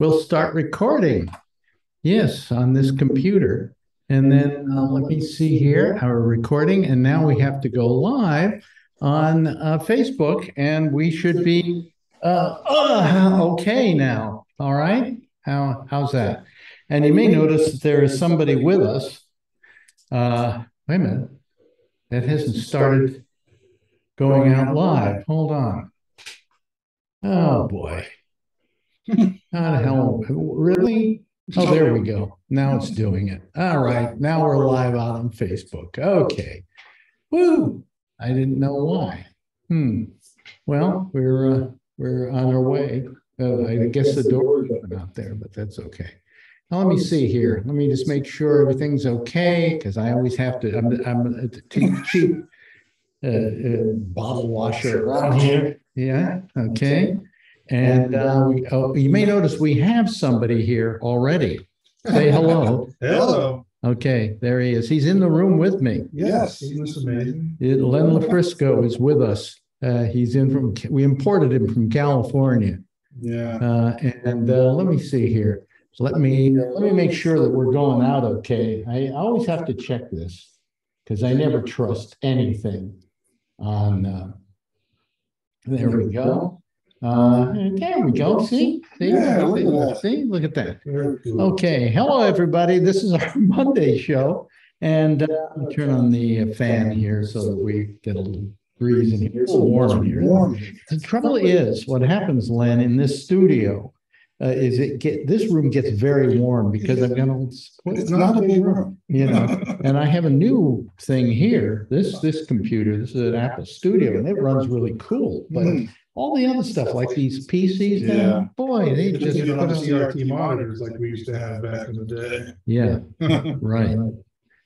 we'll start recording. Yes, on this computer. And then uh, let me see here our recording. And now we have to go live on uh, Facebook, and we should be uh, uh, okay now. All right. How how's that? And you may notice that there is somebody with us. Uh, wait a minute. That hasn't started going out live. Hold on. Oh boy. How the hell? Really? Oh, there we go. Now it's doing it. All right. Now we're live out on Facebook. Okay. Woo. I didn't know why. Hmm. Well, we're uh, we're on our way. Uh, I guess the door is open out there, but that's okay. Now, let me see here. Let me just make sure everything's okay because I always have to. I'm I'm a cheap uh, uh, bottle washer around here. Yeah. Okay. And uh, we, oh, you may notice we have somebody here already. Say hello. Hello. Okay, there he is. He's in the room with me. Yes, he looks amazing. It- Len LaFrisco is with us. Uh, he's in from, we imported him from California. Yeah. Uh, and uh, let me see here. So let me, let me make sure that we're going out okay. I always have to check this because I never trust anything on, uh, there we go. Uh, there we go. See, see, Yeah, look at that. see, look at that. Okay, hello, everybody. This is our Monday show. And uh, turn on the uh, fan here so that we get a little breeze in here. It's warm in here. Warm. The trouble is, what happens, Len, in this studio, uh, is it get, this room gets very warm because I've got a. It's not a big room. You know, and I have a new thing here, this, this computer, this is an Apple Studio, and it runs really cool, but Mm. All the other stuff, like these PCs, Yeah. now, boy, they It just. doesn't get on put the out- CRT monitors like we used to have back in the day. Yeah, right.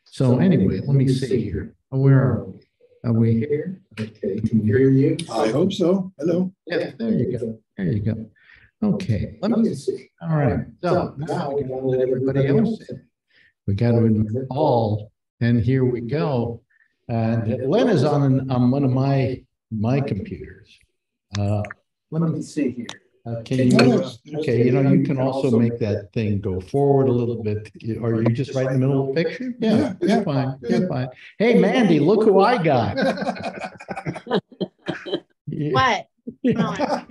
So anyway, let me see here. Oh, where are we? Are we here? Okay, can you hear you? I hope so. Hello. Yeah, there you go. There you go. Okay, let me see. All right, so now we gotta let everybody else in. We got to admit all, and here we go. And Len is on, on one of my, my computers. Uh, let me see here. Uh, can you, okay, you know, you can also make that thing go forward a little bit. Are you just right in the middle of the picture? Yeah, Yeah, you're yeah. fine, you're fine. Hey, Mandy, look who I got. What?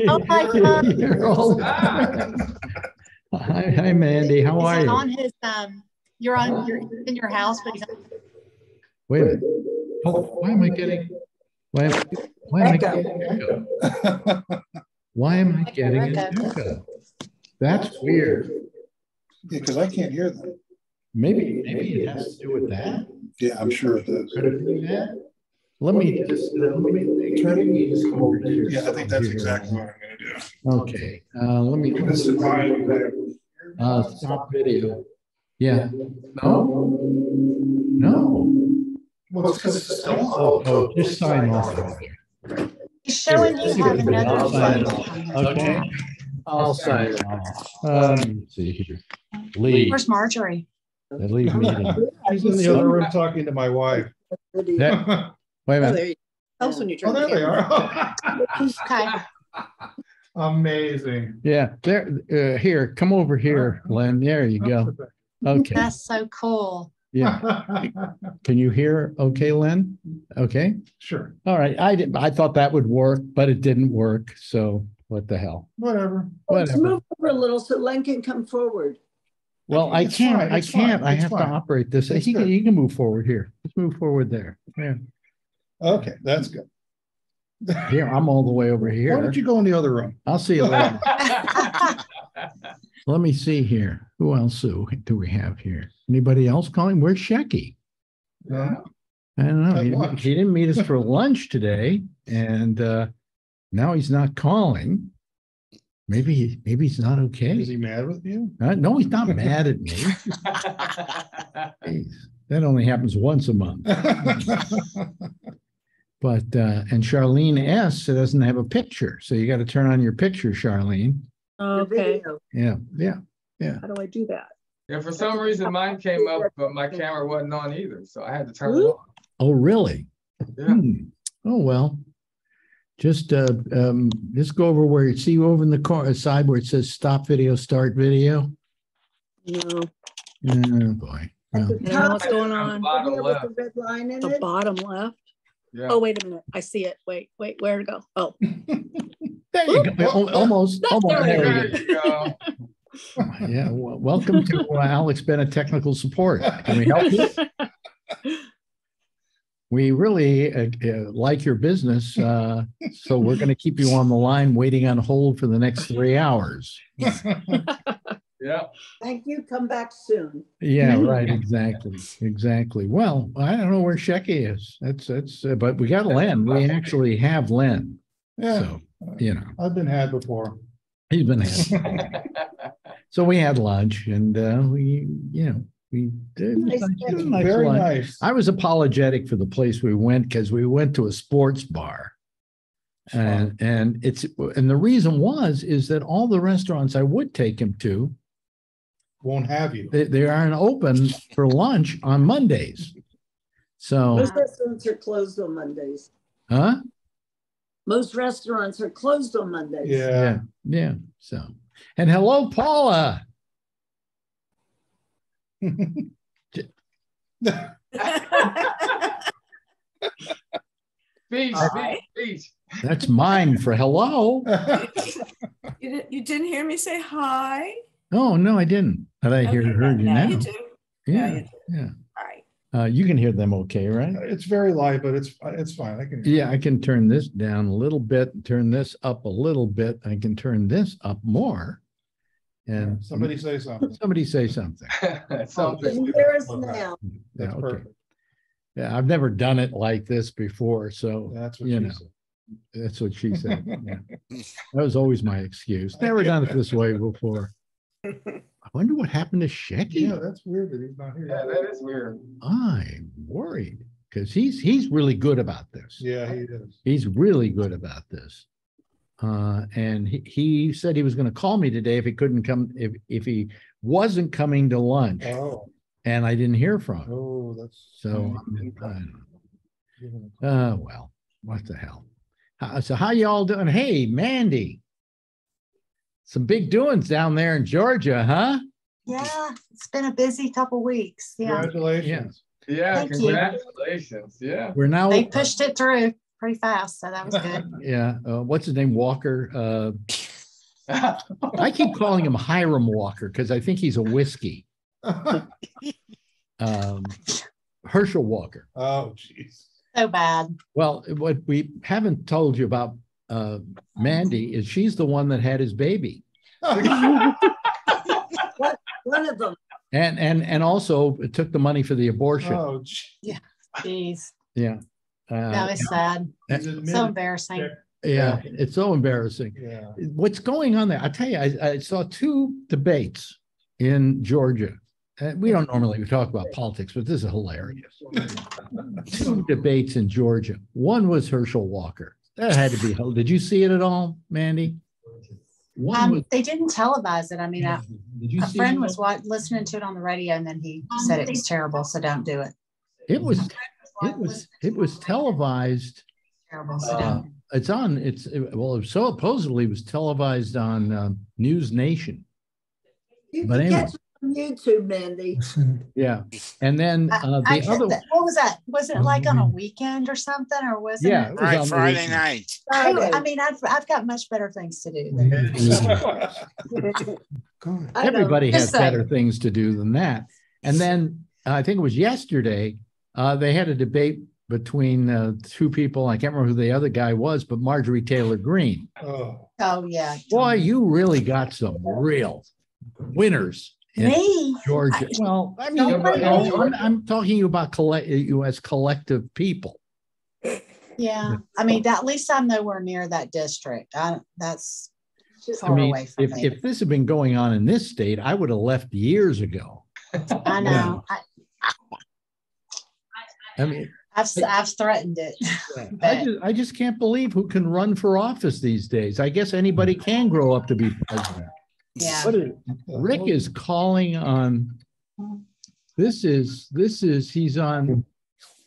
Oh my God. You're all- Hi, hi Mandy, How are he you? on his, um, you're on, you're in your house, but he's, on- Wait a minute. Oh, why am I getting? Why, am- why am I getting? echo? Why am I getting an Echo. echo? That's weird. Yeah, because I can't hear them. Maybe, maybe it has to do with that. Yeah, I'm sure it does. Could it be that? Let me just, let me, turn me just come over here. Yeah, I think that's exactly what I'm gonna do. Okay, uh, let me, This is mine uh, stop video. Yeah, no? No. Well, it's because it's still on. Oh, oh, just sign off. He's showing you have I'll sign another. off. Okay. I'll sign off. Um, let's see here. Lee, Where's Marjorie? the lead meeting. He's in the other room talking to my wife. That- Oh, Wait a Oh, minute. there you Helps when you turn. there the they are. Okay. Amazing. Yeah, there, uh, here, come over here, Len. There you go. Okay, That's so cool. Yeah. Can you hear? Okay, Len? Okay, Sure, all right. I didn't, I thought that would work, but it didn't work. So what the hell? whatever. Let's Whatever. move over a little so Len can come forward. Well, I It's can't, fine, I it's can't. I it's have to fine. operate this. It's He can, good. he can move forward here. Let's move forward there. Yeah. Okay, that's good. Here, I'm all the way over here. Why here. don't you go in the other room? I'll see you later. Let me see here. Who else do do we have here? Anybody else calling? Where's Shecky? Yeah. I don't know. He didn't, he didn't meet us for lunch today, and uh, now he's not calling. Maybe he- maybe he's not okay. Is he mad with you? Uh, no, he's not mad at me. Jeez, that only happens once a month. But uh, and Charlene S doesn't have a picture, so you got to turn on your picture, Charlene. Your Okay, video. Yeah, yeah. How do I do that? yeah, for some reason mine came up, but my camera wasn't on either, so I had to turn it Ooh. on. Oh, really? Yeah. Hmm. Oh, well. just, uh, um, just go over where you see over in the corner side where it says stop video, start video. No. Oh, boy. At the Well, I don't know top, what's going On on. the Bottom left, the red line in The it. bottom left. yeah. Oh, wait a minute. I see it. Wait, wait, where to go? Oh. There you go. Al- Almost, almost. There we there There you you go. go. Yeah, well, welcome to uh, Alex Bennett Technical Support. Can we help you? We really uh, uh, like your business, uh, so we're going to keep you on the line, waiting on hold for the next three hours. Yeah, Thank you, come back soon. Yeah, right, exactly, exactly. Well, I don't know where Shecky is. That's, that's, uh, but we got Len. We actually have Len. Yeah, So, you know, I've been had before. he's been, had. so we had lunch and uh, we, you know, we did. Nice it was nice Very lunch. nice. I was apologetic for the place we went because we went to a sports bar. And, and it's, and the reason was, is that all the restaurants I would take him to, Won't have you. they, they aren't open for lunch on Mondays. So, Most restaurants are closed on Mondays. huh? Most restaurants are closed on Mondays. Yeah. Yeah, so, and hello, Paula. speech, Hi. speech, speech. That's mine for hello. You didn't, you didn't hear me say hi? Oh, no, I didn't. But I hear, Okay, heard you now now. You do. Yeah, Yeah, Uh, you can hear them okay, right? It's very light, but it's, it's fine. I can. Yeah, I can turn this down a little bit, turn this up a little bit. I can turn this up more. And Somebody say something. somebody say something. Something. And here is now. Yeah, That's okay. perfect. Yeah, I've never done it like this before, so That's what You she know. said. that's what she said. yeah. That was always my excuse. Never done it this way before. I wonder what happened to Yeah, that's weird that he's not here. Yeah, that is weird. I'm worried because he's, he's really good about this. Yeah, he is. He's really good about this. Uh, and he, he said he was going to call me today if he couldn't come, if, if he wasn't coming to lunch Oh, and I didn't hear from him. oh, that's. So, I'm- I don't know. Uh, well, what the hell? Uh, so how y'all doing? Hey, Mandy. Some big doings down there in Georgia, huh? Yeah, it's been a busy couple weeks. Yeah, Congratulations. Yeah, Thank you. congratulations, yeah. We're now. they pushed it through pretty fast, so that was good. Yeah, uh, what's his name? Walker. Uh, I keep calling him Hiram Walker because I think he's a whiskey. Um, Herschel Walker. Oh, jeez. So bad. Well, what we haven't told you about uh, Mandy is she's the one that had his baby, One of them. and and and also took the money for the abortion. Oh, gee. Jeez, Yeah. that Uh, was sad. He's So embarrassing. yeah, it's so embarrassing. Yeah. What's going on there? I tell you, I, I saw two debates in Georgia. Uh, we don't normally talk about politics, but this is hilarious. Two debates in Georgia. One was Herschel Walker. That had to be. Did you see it at all, Mandy? One was. Um, they didn't televise it. I mean, a, Did you a see friend was wa- listening to it on the radio and then he said it was terrible, so don't do it. It was. It was. It was televised. Terrible, so Uh, don't. it's on. It's well. It supposedly it was televised on um, News Nation. You But can anyway. Catch YouTube, Mandy. Yeah, and then uh, I- I the other. that. What was that? Was it like on a weekend or something, or was it? Yeah, it was Right, Friday weekend. night. I, I mean, I've, I've got much better things to do. than- God. Everybody has Just better things to do than that. And then uh, I think it was yesterday, uh, they had a debate between uh, two people. I can't remember who the other guy was, but Marjorie Taylor Greene. Oh, Oh, yeah. Boy, you really got some real winners in Me? Georgia. Well, I mean, Nobody- I'm, I'm talking you about collect you as collective people. Yeah. I mean, at least I'm nowhere near that district. I, that's Just- I far mean, away from if, me. if this had been going on in this state, I would have left years ago. I know. I, I mean, I've, I've threatened it. I just, I just can't believe who can run for office these days. I guess anybody mm. can grow up to be president. Yeah. What is, Rick is calling on, this is, this is, he's on,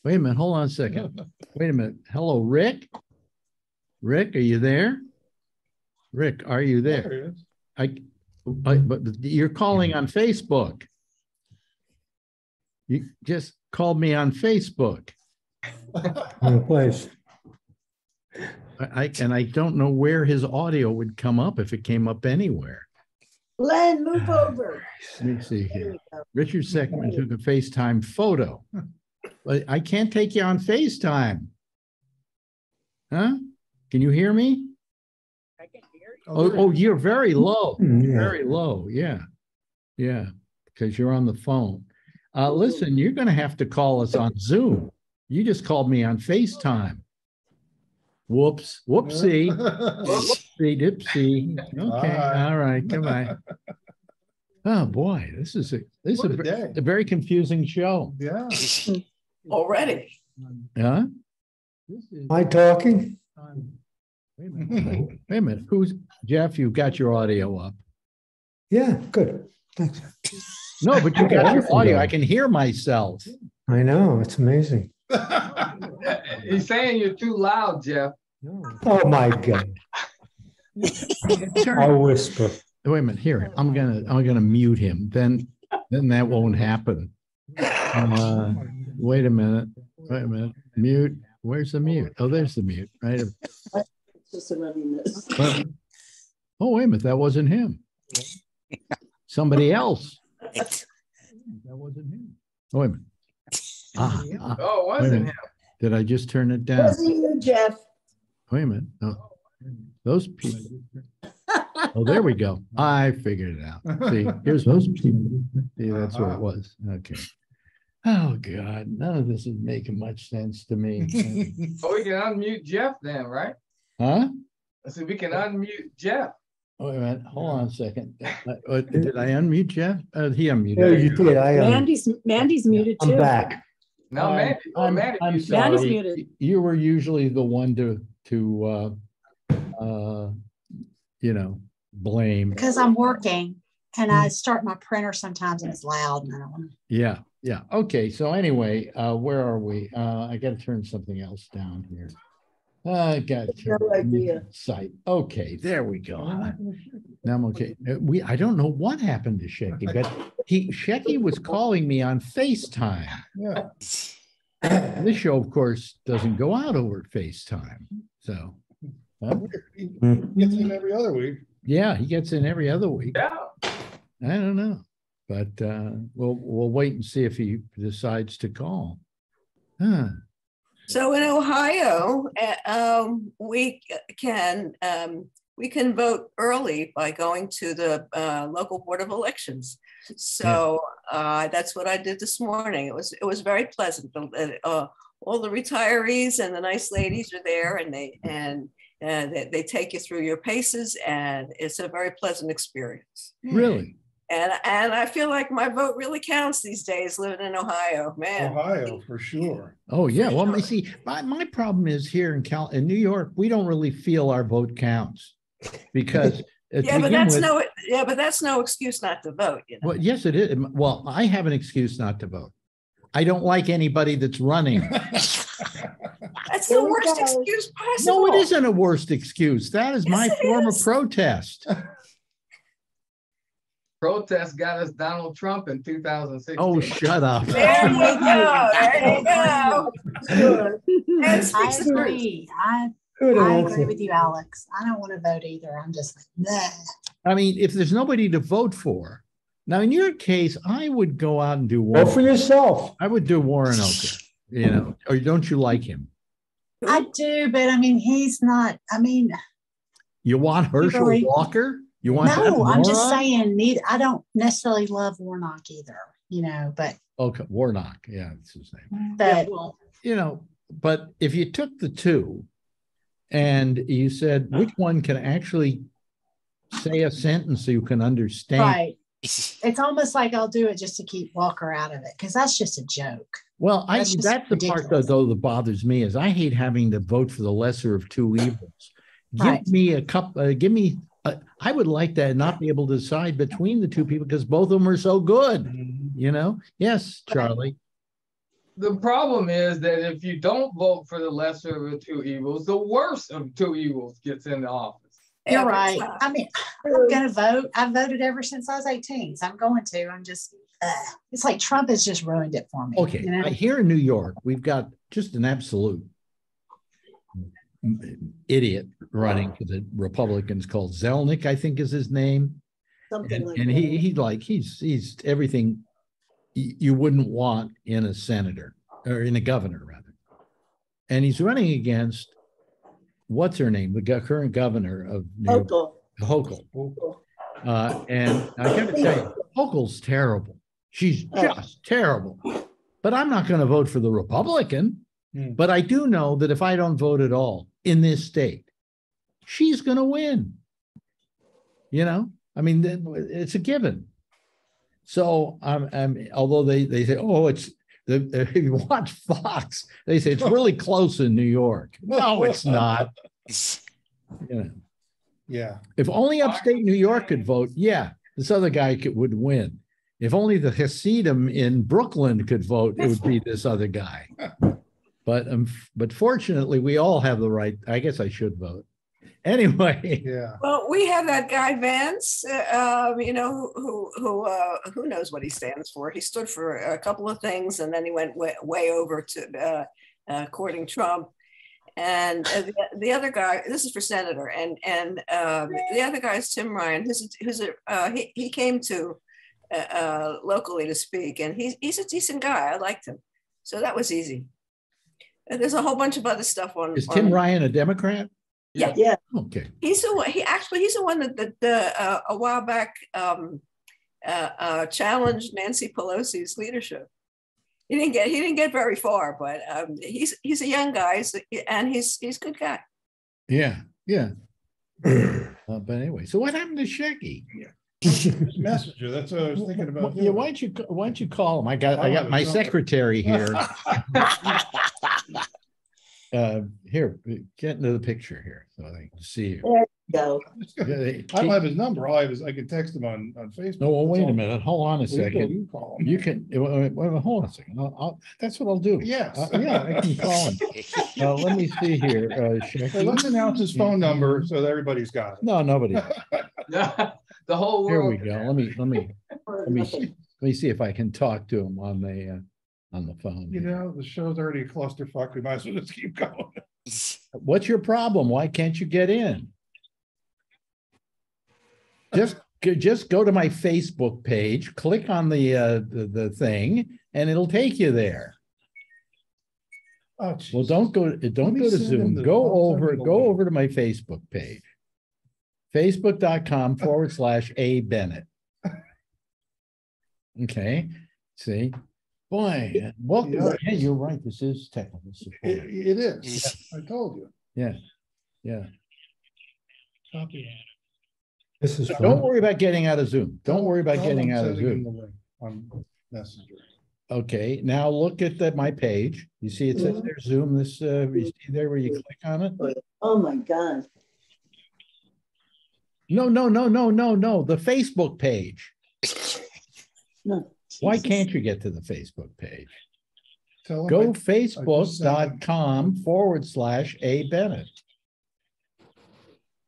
wait a minute, hold on a second. Wait a minute. Hello, Rick? Rick, are you there? Rick, are you there? There. I, I, but you're calling on Facebook. You just called me on Facebook. Wrong place. I, I, and I don't know where his audio would come up if it came up anywhere. Len, move over. Let me see here. Richard Scheckman took a FaceTime photo. But I can't take you on FaceTime. Huh? Can you hear me? I can hear you. Oh, oh, you're very low. Hmm, yeah. Very low, yeah. Yeah, because you're on the phone. Uh, listen, you're gonna have to call us on Zoom. You just called me on FaceTime. Whoops, whoopsie, whoopsie, dipsy. Okay, Bye. all right, goodbye. Oh, boy, this is a, this is a a day. a very confusing show. Yeah. Already. Yeah. This is- Am I talking? Wait a minute, wait a minute, who's, Jeff, you got your audio up. Yeah, good. Thanks. No, but you Okay, got your audio. going. I can hear myself. I know, it's amazing. He's saying you're too loud, Jeff. Oh, my God. I'll whisper. Wait a minute, here, I'm gonna, I'm gonna mute him, then, then that won't happen. Uh, wait a minute, wait a minute, mute, where's the mute? Oh, there's the mute, right? Just a running miss. Oh, wait a minute, that wasn't him. Somebody else. That wasn't him. Oh, Wait a minute. Ah, ah, Oh, it wasn't him. Did I just turn it down? Wasn't you, Jeff? Wait a minute, no, those people. Oh, there we go. I figured it out. See, here's those people. See, that's what it was. Okay. Oh, God, none of this is making much sense to me. Oh, we can unmute Jeff then, right? Huh? I said, we can unmute Jeff. Wait a minute, hold on a second. Uh, Did I unmute Jeff? Uh, he Yeah, unmuted. you did. I, um, Mandy's, Mandy's muted too. I'm back. No, Um, man. oh, I'm, Mandy, I'm you- Mandy's sorry. muted. You were usually the one to, to, uh, uh, you know, blame. Because I'm working and I start my printer sometimes and it's loud and I don't want to. Yeah, yeah. Okay, so anyway, uh, where are we? Uh, I gotta turn something else down here. I got No idea. site. Okay, there we go. Now I'm okay. Uh, We, I don't know what happened to Shecky, but he, Shecky was calling me on FaceTime. Yeah. This show, of course, doesn't go out over FaceTime, so. uh, He Gets in every other week. Yeah, he gets in every other week. Yeah. I don't know, but uh, we'll, we'll wait and see if he decides to call. Huh. So in Ohio, uh, um, we can, um, we can vote early by going to the, uh, local board of elections. So, uh, that's what I did this morning. It was, it was very pleasant. The- Uh, all the retirees and the nice ladies are there and they, and, uh, they, they take you through your paces and it's a very pleasant experience. Really? And, and I feel like my vote really counts these days living in Ohio, man. Ohio, for sure. Oh, yeah. Well, you see, my, my problem is here in Cal, in New York, we don't really feel our vote counts. Because. To Yeah, but that's with- no, yeah, but that's no excuse not to vote, you know? Well, yes, it is. Well, I have an excuse not to vote. I don't like anybody that's running. That's Here the worst go. excuse possible. No, it isn't a worst excuse. That is my Yes, it form of protest. Protest got us Donald Trump in two thousand sixteen. Oh, shut up. There you go, there you go. Sure. I speaks the truth. agree. I, Good I agree with you, Alex. I don't want to vote either. I'm just like, nah. I mean, if there's nobody to vote for, now in your case, I would go out and do Vote for yourself. I would do Warren Oaker, you know, or don't you like him? I do, but I mean, he's not, I mean, You want Herschel Really? Walker? You want no, I'm just saying, neither, I don't necessarily love Warnock either, you know, but, Okay, Warnock, yeah, that's his name. but You know, but if you took the two and you said which one can actually say a sentence so you can understand. right. It's almost like I'll do it just to keep Walker out of it because that's just a joke. Well, I, That's just that's the part though, though that bothers me is I hate having to vote for the lesser of two evils. Give Right. me a cup, uh, give me, uh, I would like to not be able to decide between the two people because both of them are so good, you know? Yes, Charlie. The problem is that if you don't vote for the lesser of the two evils, the worst of two evils gets into office. You're Every right. time. I mean, I'm gonna vote. I've voted ever since I was 18, so I'm going to. I'm just, uh, it's like Trump has just ruined it for me. Okay, you know? here in New York, we've got just an absolute idiot running for the Republicans called Zelnick, I think is his name. Something And, like and that. he, he like, he's, he's everything y- you wouldn't want in a senator or in a governor rather. And he's running against, what's her name? The current governor of New York, Hochul. Uh, and I gotta tell you, Hochul's terrible. She's just terrible. But I'm not gonna vote for the Republican. Hmm. But I do know that if I don't vote at all in this state, she's gonna win. You know, I mean, it's a given. So I'm, I'm, although they, they say, oh, it's, the, the- if you watch Fox, they say it's really close in New York. No, it's not. You know. Yeah, If only upstate New York could vote, yeah, this other guy could, would win. If only the Hasidim in Brooklyn could vote, it would be this other guy. But, um, but fortunately, we all have the right, I guess I should vote. Anyway, yeah. Well, we have that guy Vance, uh, um, you know, who who uh, who knows what he stands for. He stood for a couple of things, and then he went way, way over to uh, uh, courting Trump. And uh, the, the other guy, this is for senator, and and um, the other guy is Tim Ryan, who's who's a, uh, he he came to uh, uh, locally to speak, and he's he's a decent guy. I liked him, so that was easy. And there's a whole bunch of other stuff on. is Tim on- Ryan a Democrat? Yeah. Yeah, Okay, He's the one, he actually, he's the one that, that, the, uh, a while back, um, uh, uh, challenged Nancy Pelosi's leadership. He didn't get, he didn't get very far, but, um, he's, he's a young guy he's- and he's, he's a good guy. yeah, yeah. Uh, But anyway, so what happened to Shecky? Yeah. Messenger, that's what I was thinking about. Yeah, why don't you, why don't you call him? I got, I got my secretary here. Uh, here, get into the picture here, so I can see you. go. Yeah, they- I don't have his number. All I have is, I can text him on, on Facebook. No, well, wait That's a minute, hold on a You can- second. you can call him. You can, wait, wait, wait, hold on a second. I'll, I'll, that's what I'll do. Yes. Uh, Yeah, I can call him. Uh, let me see here, uh, Hey, let's announce his phone number so that everybody's got it. No, nobody. The whole Here world. we go. Let me, let me, let me, see- let me see if I can talk to him on the, uh, on the phone. You know, the show's already a clusterfuck. We might as well just keep going. What's your problem? Why can't you get in? Just, just go to my Facebook page, click on the, uh, the, the thing, and it'll take you there. Oh, Well, don't go, don't go to Zoom. the- Go over, go over to my Facebook page. Facebook.com forward slash A Bennett. Okay, see, boy, welcome. Yeah. Yeah, you're right. This is technical It, support. it is. I told you. Yeah, yeah. Copy. This is Don't worry about getting out of Zoom. Don't worry about Tell getting out of Zoom. On Messenger. Okay, now look at the, my page. You see it says there Zoom, this, uh, you see there where you click on it? Oh, my God. No, no, no, no, no, no, the Facebook page. No. Why can't you get to the Facebook page? Tell Go facebook.com forward slash A Bennett.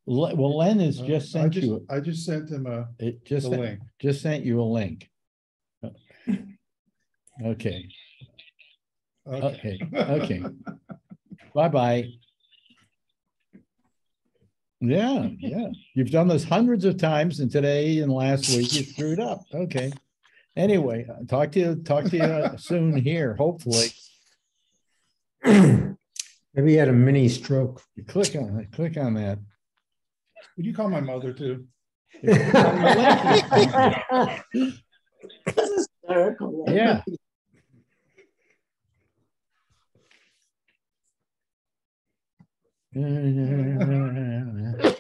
Le- Well, Len has Uh, just I sent just, you, I just sent him a, it the just, sent- link. just sent you a link. Okay, Okay. okay, okay. Bye-bye. Yeah, yeah. You've done this hundreds of times and today and last week you screwed up. Okay. Anyway, talk to you, talk to you uh, soon here, hopefully. Maybe he had a mini stroke. You click on it, click on that. Would you call my mother too? This is hysterical. Yeah.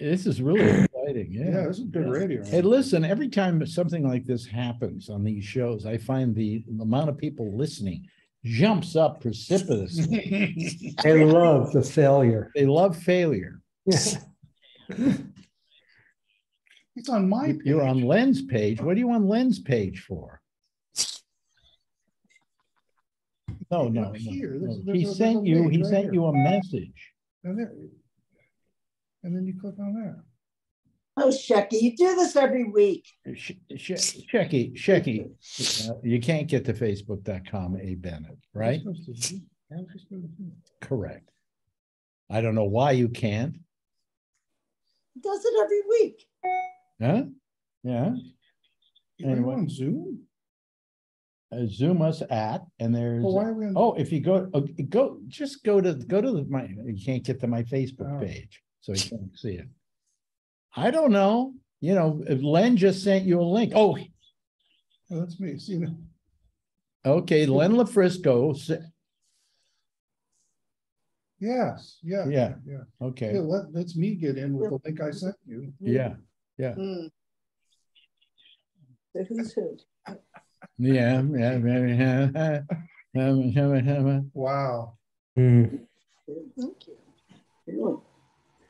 This is really exciting, Yeah, yeah. this is good radio. Hey, listen, every time something like this happens on these shows, I find the amount of people listening jumps up precipitously. they love the failure. They love failure. Yeah. It's on my. page. You're on. Len's page. What are you on Len's page for? No, no, no, here, no. there's- He there's a- sent you, he right sent here. you a message. And there, and then you click on that. Oh, Shecky, you do this every week. Sh- sh- Shecky, Shecky, uh, you can't get to facebook.com, A Bennett, right? You're supposed to do- how's it supposed to do? Correct. I don't know why you can't, He Does it every week. huh? Yeah, Are you Anyway. on Zoom? uh, zoom us at, and there's, Well, why are we on? oh, if you go, uh, go, just go to, go to the, my, you can't get to my Facebook Oh. page, so you can't see it. I don't know, you know, if Len just sent you a link, oh, Oh, That's me, see, now. okay, Len LaFrisco, s- yes, yeah. Yeah. Yeah, okay, yeah, let, let's me get in with the link I sent you. yeah, Yeah. So who's who? yeah, yeah, yeah. Wow, Hmm. Thank you.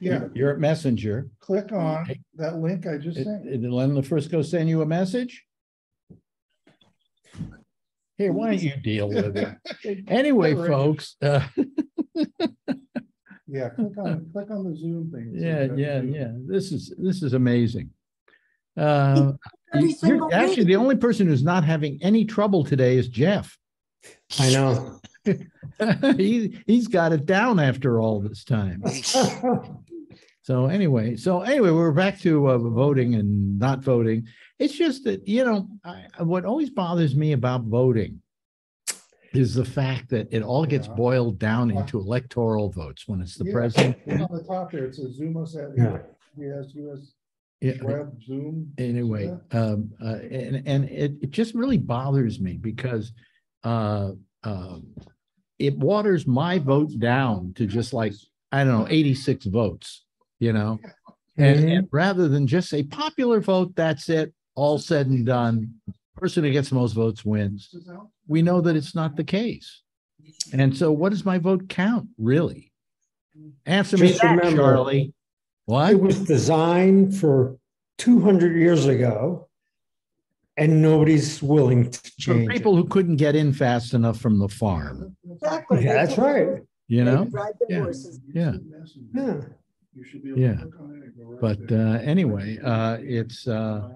Really? yeah, You're at Messenger. click on that link I just Did sent. you. did Len LaFrisco send you a message? Here, why don't you deal with it? Anyway, Right. folks, uh, Yeah, click on, click on the Zoom thing. See yeah, that yeah, Zoom. yeah, this is, this is amazing. Uh, Every you- single you're- actually, week. the only person who's not having any trouble today is Jeff. I know. He, he's got it down after all this time. So anyway, so anyway, we're back to uh, voting and not voting. It's just that, you know, I, what always bothers me about voting is the fact that it all gets Yeah. boiled down into electoral votes when it's the Yeah, president. On the top there, it says Zoom us at, Yeah. yes, US Yeah, web Zoom. Anyway, um, uh, and, and it, it just really bothers me because, uh, um, it waters my vote down to just like, I don't know, eighty-six votes, you know? And, Mhm. and rather than just say popular vote, that's it, all said and done, person who gets the most votes wins. This is out? We know that it's not the case. And so what does my vote count, really? Answer me Just that, remember- Charlie. What? It was designed for two hundred years ago. And nobody's willing to For change it. people who couldn't get in fast enough from the farm, Exactly. Yeah, that's right. you know? Ride the Yeah. horses. Yeah. Yeah. You should be able to Yeah. on it and go right But there. uh, anyway, uh, it's, uh,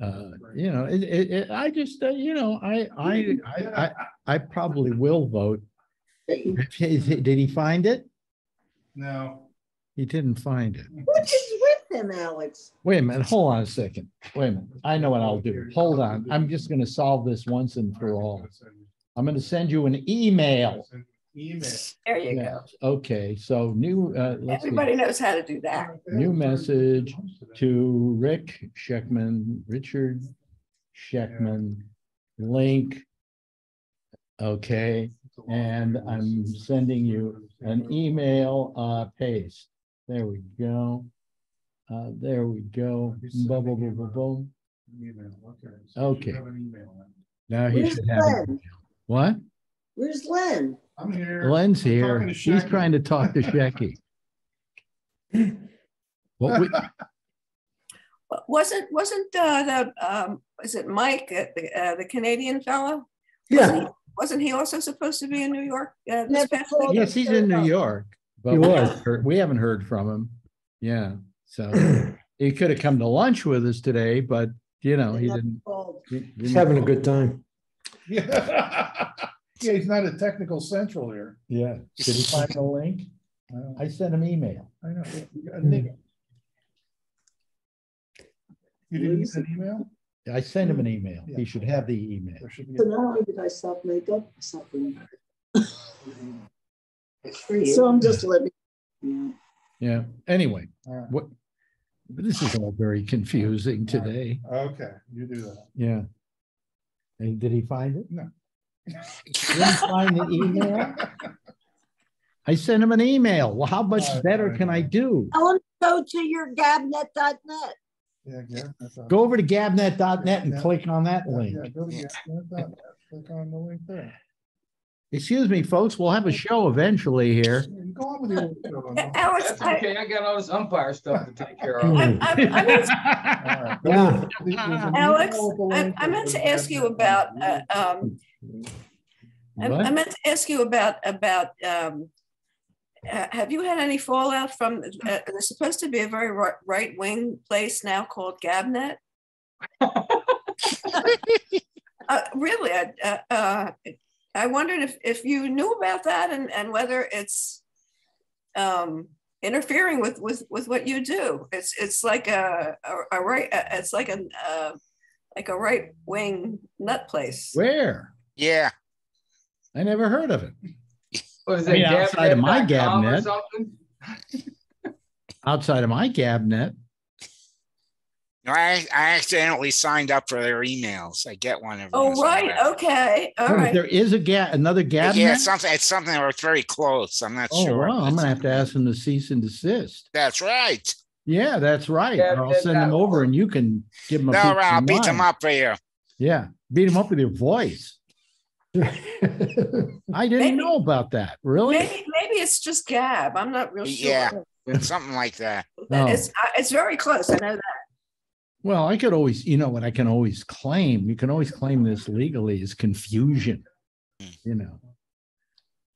uh, you know, it, it, it- I just, uh, you know, I, I, I, I, I probably will vote. Did he find it? No. He didn't find it. What is with him, Alex? Wait a minute, hold on a second. Wait a minute. I know what I'll do. Hold on. I'm just gonna solve this once and for all. I'm gonna send you an email. Email. There you go. Okay, so new, uh, let's see. Everybody knows how to do that. New message to Rick Scheckman, Richard Scheckman, link. Okay, and I'm sending you an email, uh, paste. There we go. Uh, there we go. Boom, boom, boom, boom, boom. Email, okay. So you should Okay. have an email Now now. he Where's should have. an Len? email. What? Where's Len? I'm here. Len's here. to He's Shaggy. trying to talk to Shecky. What we, But Wasn't, wasn't uh, the, um, is it Mike, uh, the, uh, the Canadian fellow? Yeah, Wasn't he also supposed to be in New York? uh, this Never past called week? yes, he's in New York, but He we was. haven't heard- we haven't heard from him. Yeah, so he could have come to lunch with us today, but you know, he didn't. called. he he's didn't- having a good time. Yeah, Yeah, he's not a technical central here. Yeah, did he find the link? I sent him email. I know. You got You didn't get an email? I sent him an hmm. email. He should have the email. There should be. So not only did I self makeup, I self For So. I'm just living. Yeah. Yeah, anyway, All right. what, this is all very confusing today. Okay, you do that. Yeah. And did he find it? No. Didn't find the email? I sent him an email. Well, how much Oh, better I can I do? Tell him to go to your gabnet.net. Yeah, yeah. that's all. Go over to gabnet.net and Yeah. click on that Yeah, link. yeah, go to gabnet.net. Click on the link there. Excuse me, folks, we'll have a show eventually here. Go on with your. show. Alex, That's I, okay, I got all this umpire stuff to take care of. I, I, I meant, All right. Yeah. Alex, email with the I, I meant to ask you about, uh, um, I, What? I meant to ask you about, about, um, ha- have you had any fallout from, uh, there's supposed to be a very ri- right-wing place now called Gabnet? Uh, really, I, uh, uh, I wondered if, if you knew about that and, and whether it's um, interfering with, with, with what you do. It's, it's like a, a, a right, uh, it's like a, uh, like a right-wing nut place. Where? Yeah, I never heard of it. Was I mean, it outside of my Gabnet.com or Gabnet. something? Outside of my cabinet. No, I, I accidentally signed up for their emails. I get one every Oh, once in a right, while. okay, all Oh, right. There is a ga, another Yeah, it's something, it's something where it's very close. I'm not Oh, sure. wow, I'm gonna have to ask them to cease and desist. That's right. Yeah, that's right. Yeah, Or I'll send them over works. and you can give them a. No, piece of I'll beat them up for you. Yeah, beat them up with your voice. I didn't Maybe- know about that. Really? Maybe, maybe it's just Gab, I'm not real sure. Yeah. Something like that. Oh. It's, uh, it's very close, I know that. Well, I could always, you know what I can always claim, you can always claim this legally is confusion, hmm. you know.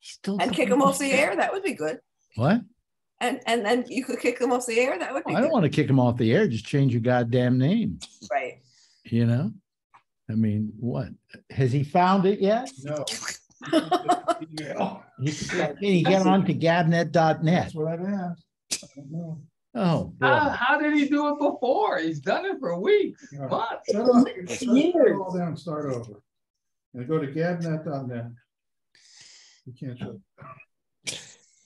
Still And kick them off the air, that would be good. What? And, and then you could kick them off the air, that would be I don't good, want to kick them off the air, just change your goddamn name, right? you know? I mean, what? Has he found it yet? No. Yeah, He- Can he get on to gabnet.net? That's what I've asked. I don't know. Oh, How, how did he do it before? He's done it for weeks, Yeah. months. Shut up. Shut shut it all down, and start over. And go to gabnet.net. You can't shut.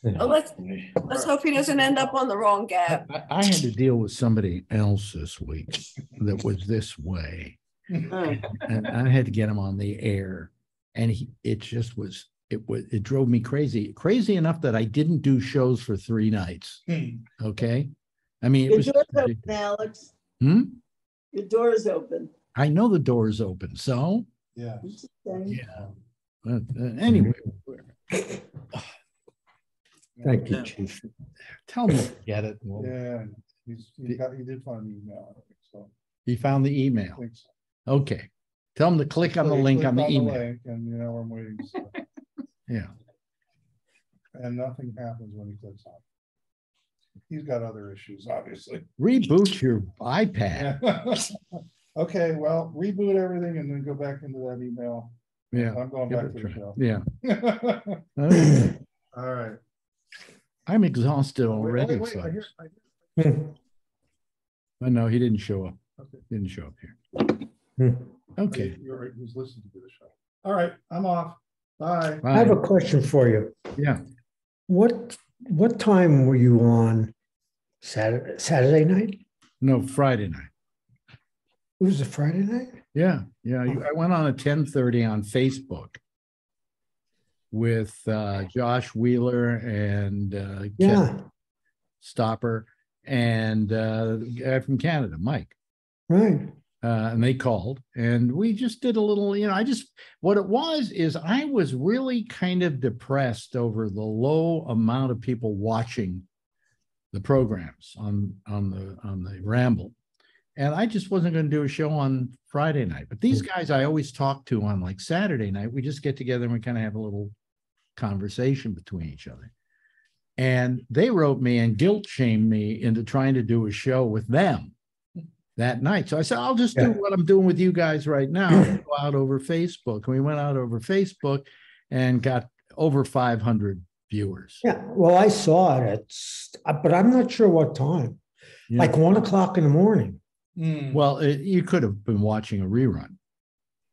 Well, let's, let's hope he doesn't end up on the wrong Gab. I, I had to deal with somebody else this week that was this way. Oh, and I had to get him on the air. And he, it just was, it was, it drove me crazy, crazy enough that I didn't do shows for three nights. Hmm. Okay. I mean, it Your was, door's open, Alex. hmm? Your door is open. I know the door's open. So, Yeah. I'm just saying. yeah. But uh, anyway, Thank you, chief. tell me, to get it. Well, Yeah, he's, he got, he did find the email, I think so. He found the email. so. Okay. Tell him to click on the link on the email. link And, you know, I'm waiting, so- Yeah. and nothing happens when he clicks on. It. He's got other issues, obviously. Reboot your iPad. Yeah. Okay, well, reboot everything and then go back into that email. Yeah. I'm going give back to a the show. Yeah. Okay. All right. I'm exhausted Wait, already. wait, wait, I hear- I hear-. Oh, no, he didn't show up. Okay. Didn't show up here. Hmm. Okay. You're right, Who's listening to the show? All right, I'm off. Bye. I have a question for you. Yeah. What, what time were you on Saturday, Saturday night? No, Friday night. It was a Friday night? Yeah, yeah. you- I went on at ten thirty on Facebook with uh, Josh Wheeler and uh, Kevin Yeah, Stopper and uh, guy from Canada, Mike. right. uh, and they called and we just did a little you know i just what it was is i was really kind of depressed over the low amount of people watching the programs on on the on the ramble and i just wasn't going to do a show on friday night but these hmm. guys i always talk to on like saturday night we just get together and we kind of have a little conversation between each other and they wrote me and guilt shamed me into trying to do a show with them that night. So I said, I'll just do what I'm doing with you guys right now. Go out over Facebook. And we went out over Facebook and got over 500 viewers. Yeah, well, I saw it, it's, uh, but I'm not sure what time, Yeah. like one o'clock in the morning. Hmm. well, it, you could have been watching a rerun.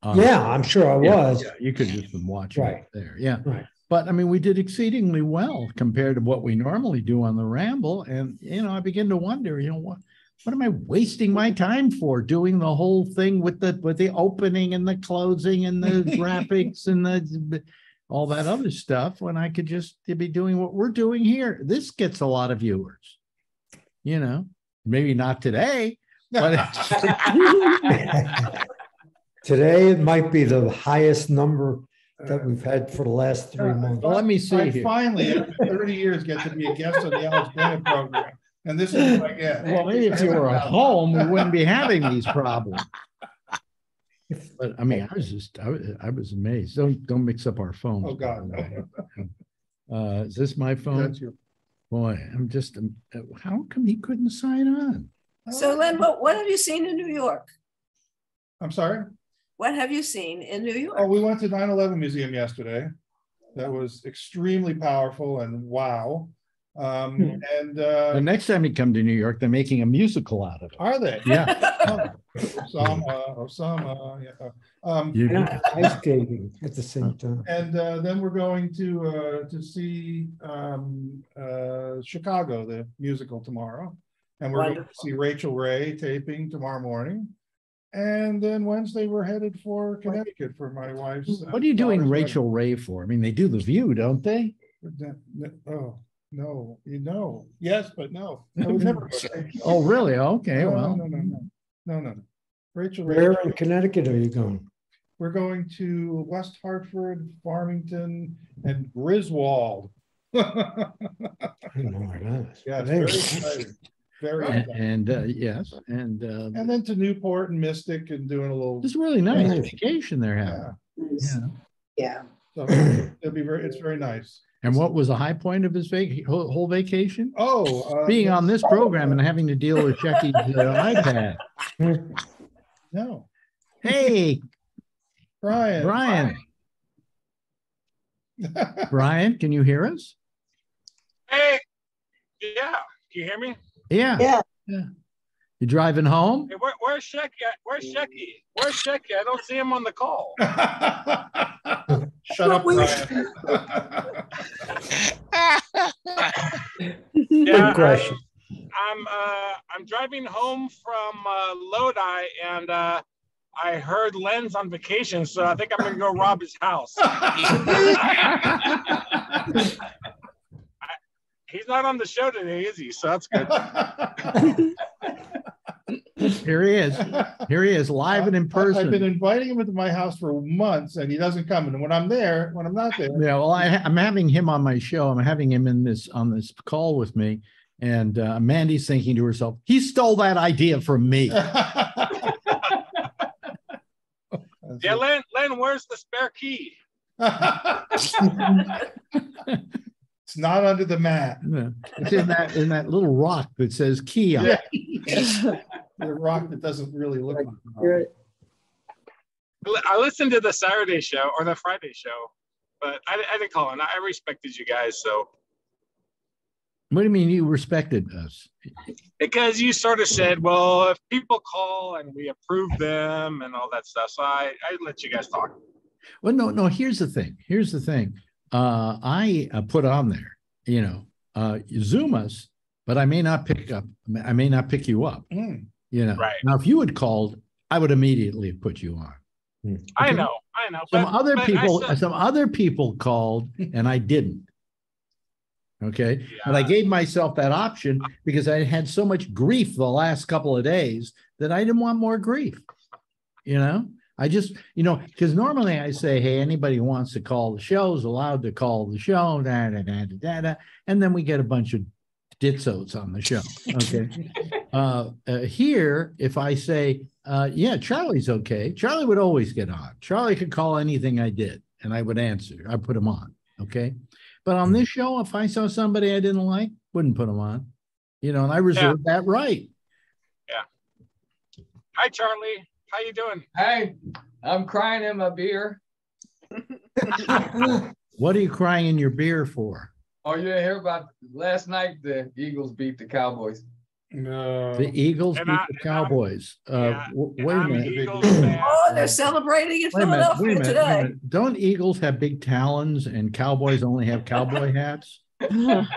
Um, Yeah, I'm sure I yeah, was. yeah, you could have just been watching Right. it there. Yeah. Right. But I mean, we did exceedingly well compared to what we normally do on the Ramble. And, you know, I begin to wonder, you know, what, what am I wasting my time for doing the whole thing with the, with the opening and the closing and the graphics and the, all that other stuff when I could just be doing what we're doing here. This gets a lot of viewers, you know, maybe not today, but Today, it might be the highest number that we've had for the last uh, three months. Well, let me see I here. finally, after thirty years, get to be a guest on the Alex Bennett program, and this is what I get. well, maybe if you were at home, we wouldn't be having these problems. But I mean, I was just, I was, I was amazed. Don't, don't mix up our phones. Oh, God, by the way. Uh, is this my phone? That's your. Boy, I'm just, um, uh, how come he couldn't sign on? So Len, what, what have you seen in New York? I'm sorry? What have you seen in New York? Oh, York? we went to 9/11 Museum yesterday. That was extremely powerful and wow. Um, and, The uh, next time you come to New York, they're making a musical out of it. are they? Yeah. Oh, Osama, Osama, yeah. Um, You- ice skating at the same time. and, uh, then we're going to, uh, to see, um, uh, Chicago, the musical tomorrow. And we're going to see Rachael Ray taping tomorrow morning. And then Wednesday, we're headed for Connecticut for my wife's. uh, What are you doing daughter's wedding. Rachael Ray for? I mean, they do the view, don't they? That- that- Oh, no, you know, yes, but no. I would never. Oh, really? Okay, No, well. No, no, no, no, no, no. Rachel, Where Ray, in Connecticut are you going? we're going to West Hartford, Farmington, and Griswold. I don't know where that is. Yeah, it's very you exciting. Very And, exciting. and, uh, yes, and, uh, And then to Newport and Mystic and doing a little. it's really nice Nice. vacation they're having. Yeah, Yeah. Yeah. so it'll be very, it's very nice. And what was the high point of his vac, whole, whole vacation? Oh. uh, Being on this program and having to deal with Chucky's uh, iPad. No, Hey, Brian. Brian, Brian, can you hear us? Hey, yeah, can you hear me? Yeah. Yeah. Yeah. You driving home? Hey, where, where's Shecky? Where's Shecky? Where's Shecky? I don't see him on the call. Shut up, Brian. Yeah, Good question. I'm uh, I'm driving home from uh, Lodi, and uh, I heard Len's on vacation, so I think I'm gonna go rob his house. He's not on the show today, is he? So that's good. Here he is. Here he is, live and in person. I've been inviting him into my house for months and he doesn't come. And when I'm there, when I'm not there. Yeah, well, I, I'm having him on my show. I'm having him in this, on this call with me. And uh, Mandy's thinking to herself, he stole that idea from me. Yeah, Len, Len, where's the spare key? It's not under the mat. Yeah. It's in that, in that little rock that says key on. Yeah. The rock that doesn't really look like. a rock. I listened to the Saturday show or the Friday show, but I, I didn't call in. I respected you guys, so What do you mean you respected us? because you sort of said, well, if people call and we approve them and all that stuff, so I, I let you guys talk. Well, no, no, here's the thing. Here's the thing. Uh, I uh, put on there, you know, uh, Zoom us, but I may not pick up, I may not pick you up, Mm. you know. Right. Now, if you had called, I would immediately have put you on. I Okay. know, I know. Some but- other but people, still- some other people called and I didn't. Okay, but I gave myself that option because I had so much grief the last couple of days that I didn't want more grief. You know, I just, you know, because normally I say, hey, anybody who wants to call the show is allowed to call the show, da, da, da, da, da, da, and then we get a bunch of ditzos on the show. Okay. uh, uh, here, if I say, uh, yeah, Charlie's okay, Charlie would always get on. Charlie could call anything I did and I would answer. I put him on. Okay. But on this show, if I saw somebody I didn't like, wouldn't put him on. You know, and I reserve that right. Yeah. Hi, Charlie. How you doing? Hey, I'm crying in my beer. What are you crying in your beer for? Oh, you didn't hear about last night? The Eagles beat the Cowboys. No. The Eagles And beat I- the and I'm- Cowboys. Uh, yeah, wait a I'm an minute. Oh, they're celebrating in Wait a minute, Philadelphia minute, today. Don't Eagles have big talons and Cowboys only have cowboy hats? Last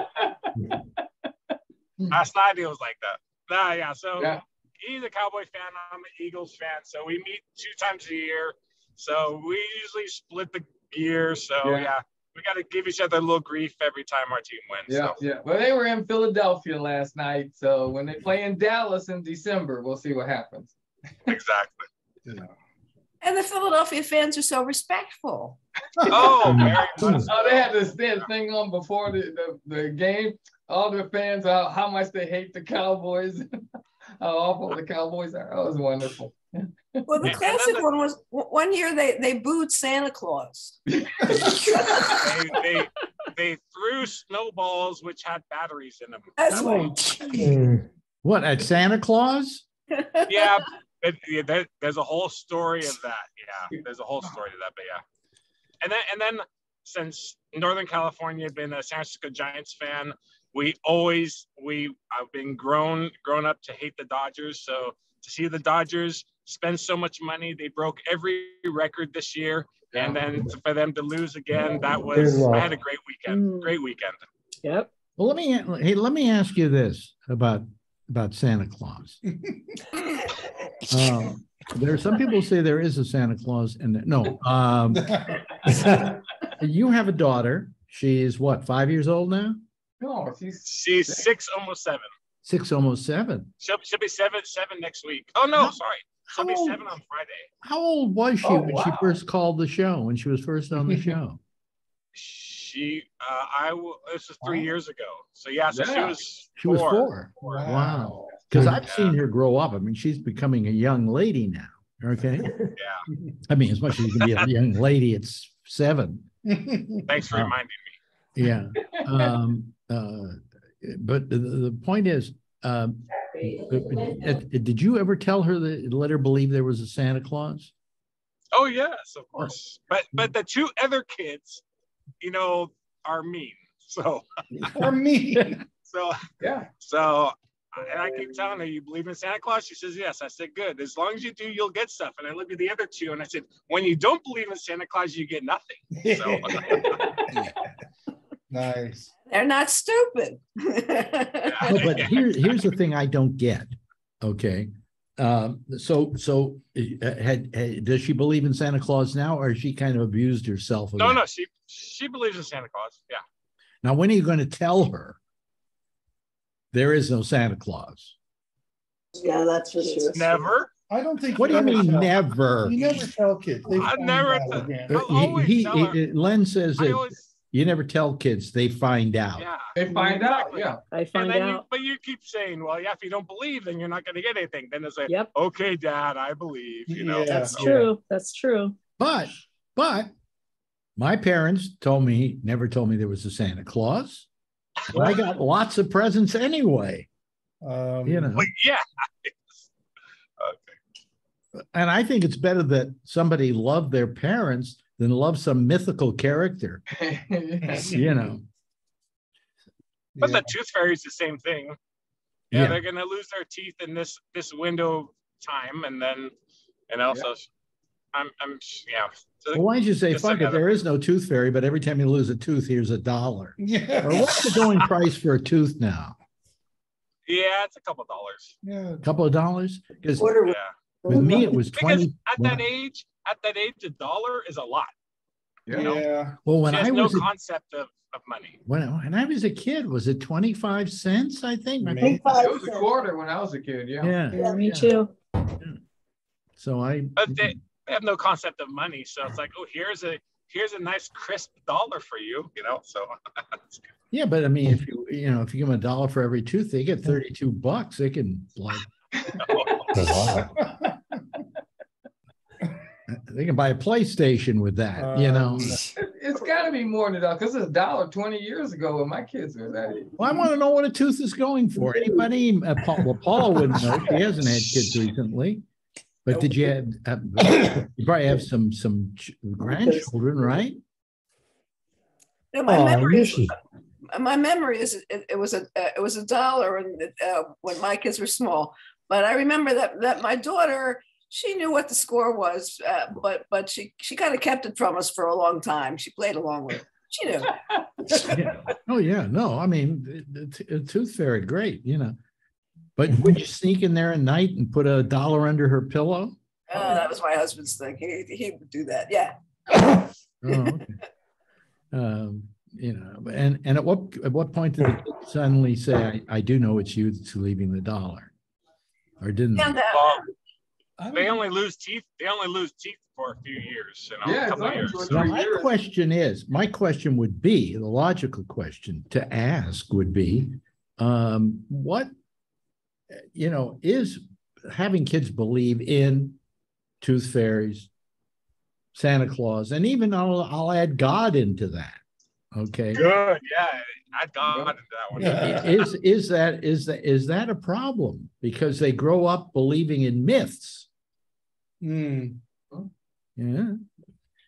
night it was like that. Nah, yeah. So Yeah. He's a Cowboy fan. I'm an Eagles fan. So we meet two times a year. So we usually split the gear. So Yeah. yeah, we got to give each other a little grief every time our team wins. Yeah, So. yeah. Well, they were in Philadelphia last night, so when they play in Dallas in December, we'll see what happens. Exactly. Yeah. And the Philadelphia fans are so respectful. Oh, very. Oh, they had this, this thing on before the, the, the game. All the fans, how, how much they hate the Cowboys, how awful the Cowboys are. That was wonderful. Well, the And- and then classic one was, one year they, they booed Santa Claus. they, they they threw snowballs which had batteries in them. That's right. Mm. What, at Santa Claus? Yeah, it, yeah there, there's a whole story of that. Yeah, there's a whole story to that. But yeah, and then and then since Northern California had been a San Francisco Giants fan, we always we I've been grown grown up to hate the Dodgers. So to see the Dodgers spend so much money, they broke every record this year. And then for them to lose again, that was I had a great weekend. Mm. Great weekend. Yep. Well, let me, hey, let me ask you this about, about Santa Claus. Um, There are some people say there is a Santa Claus and no, um, you have a daughter. She's what, five years old now? No, she's She's six, almost seven. Six, almost seven. She'll, she'll be seven, seven next week. Oh no, How- sorry. She'll be old- seven on Friday. How old was she Oh, when she first called the show, when she was first on the show? She, uh, I, w- this was three years ago. So yeah, so she was. She was four. Wow. Because I've seen her grow up. I mean, she's becoming a young lady now. Okay. Yeah. I mean, as much as you can be a young lady, it's seven. Thanks for reminding me. Yeah. Um, uh, but the, the point is, um, did you ever tell her that let her believe there was a Santa Claus? Oh yes, of course. But but the two other kids, you know, are mean. So are mean. so yeah. so. And I keep telling her, "You believe in Santa Claus?" She says, "Yes." I said, "Good. As long as you do, you'll get stuff." And I look at the other two, and I said, "When you don't believe in Santa Claus, you get nothing." So Nice. They're not stupid. No, but here, here's the thing I don't get. Okay. Um, so, so uh, had, had, does she believe in Santa Claus now or she kind of abused herself? of no, that? no, she she believes in Santa Claus. Yeah. Now, when are you going to tell her there is no Santa Claus? Yeah, that's for sure. Never. I don't think. What do you mean tell- never? You never tell kids. They I never tell- again. I'll always he- tell her. he- Len says I that always, you never tell kids, they find out. yeah. They find out, Exactly. yeah. I And find then you, out. but you keep saying, well, yeah, if you don't believe, then you're not going to get anything. Then it's like, Yep. okay, Dad, I believe. You know. Yeah. That's So- true. That's true. But, but my parents told me, never told me there was a Santa Claus. But I got lots of presents anyway, Um, you know. But yeah. okay. And I think it's better that somebody love their parents than love some mythical character, you know. But yeah. the tooth fairy is the same thing. Yeah, Yeah. they're gonna lose their teeth in this this window time, and then and also, I'm I'm yeah. So Well, why don't you say, Just fuck it, there is no tooth fairy, but every time you lose a tooth, here's a dollar. Yeah. Or Yeah. what's the going price for a tooth now? yeah, it's a couple dollars. Yeah. A couple of dollars? Because Order Yeah, with me, it was because 20. at that age, at that age, a dollar is a lot. Yeah. know? Yeah. Well, when There's I no was, a- concept of, of money. when, when I was a kid, was it 25 cents, I think? I Maybe. think. It was a quarter when I was a kid, yeah. Yeah. Yeah, me Yeah. too. So I, But they, they have no concept of money, so it's like, oh, here's a here's a nice crisp dollar for you, you know. So yeah, but I mean, if you, you know, if you give them a dollar for every tooth, they get 32 bucks. They can like, oh, they can buy a PlayStation with that, you know? It's gotta be more than a dollar because it's a dollar twenty years ago when my kids were that age. Well, I want to know what a tooth is going for. Anybody? Uh, Paul, well, Paula wouldn't know. She hasn't had kids recently. But did you have, uh, you probably have some, some ch- grandchildren, right? No, my Oh, memory, Lucy. my memory is it, it was a uh, it was a dollar and uh, when my kids were small. But I remember that that my daughter she knew what the score was, uh, but but she she kind of kept it from us for a long time. She played along with it. She knew. Yeah. Oh, yeah. No, I mean, the, the tooth fairy, great, you know. But would you sneak in there at night and put a dollar under her pillow? Uh, that was my husband's thing. He, he would do that. Yeah. Oh, okay. Um, you know, and, and at what, at what point did the kid suddenly say, I, I do know it's you that's leaving the dollar? Or didn't? they? Uh, well, I don't- they only lose teeth. They only lose teeth for a few years, you know, Yeah, a couple of years. So, my years. question is, my question would be, the logical question to ask would be, um, what, you know, is having kids believe in tooth fairies, Santa Claus, and even I'll I'll add God into that. Okay. Good. Yeah. I'd gone into that one. Is is that is that is that a problem? Because they grow up believing in myths. Hmm. Yeah.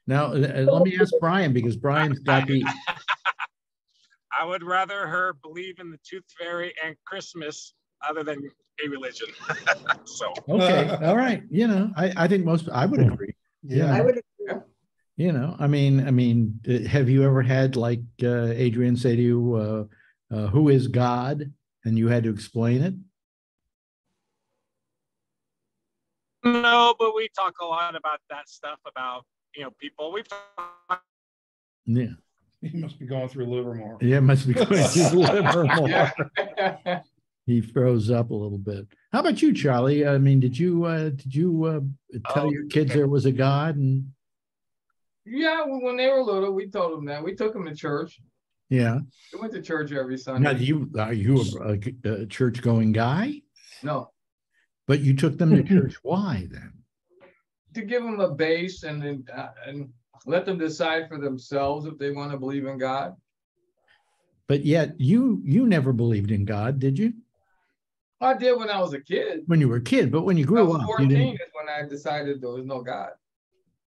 Now uh, let me ask Brian because Brian's got the I would rather her believe in the tooth fairy and Christmas other than a religion. so okay. All right. You know, I I think most I would agree. Yeah. I would agree. You know, I mean, I mean, uh, have you ever had like uh, Adrian say to you, uh, uh, "Who is God?" and you had to explain it? no, but we talk a lot about that stuff about you know people. We've talked Yeah, He must be going through Livermore. yeah, it must be going to Livermore. Yeah. He froze up a little bit. How about you, Charlie? I mean, did you uh, did you uh, tell Oh, your kids okay. there was a God? And Yeah, well, when they were little, we told them that. We took them to church. yeah, We went to church every now Sunday. you are you a, a church going guy? No, But you took them to church. Why then? to give them a base and then uh, and let them decide for themselves if they want to believe in God. But yet you you never believed in God, did you? I did when I was a kid. When you were a kid, but when you grew up, 14 didn't. is when I decided there was no God.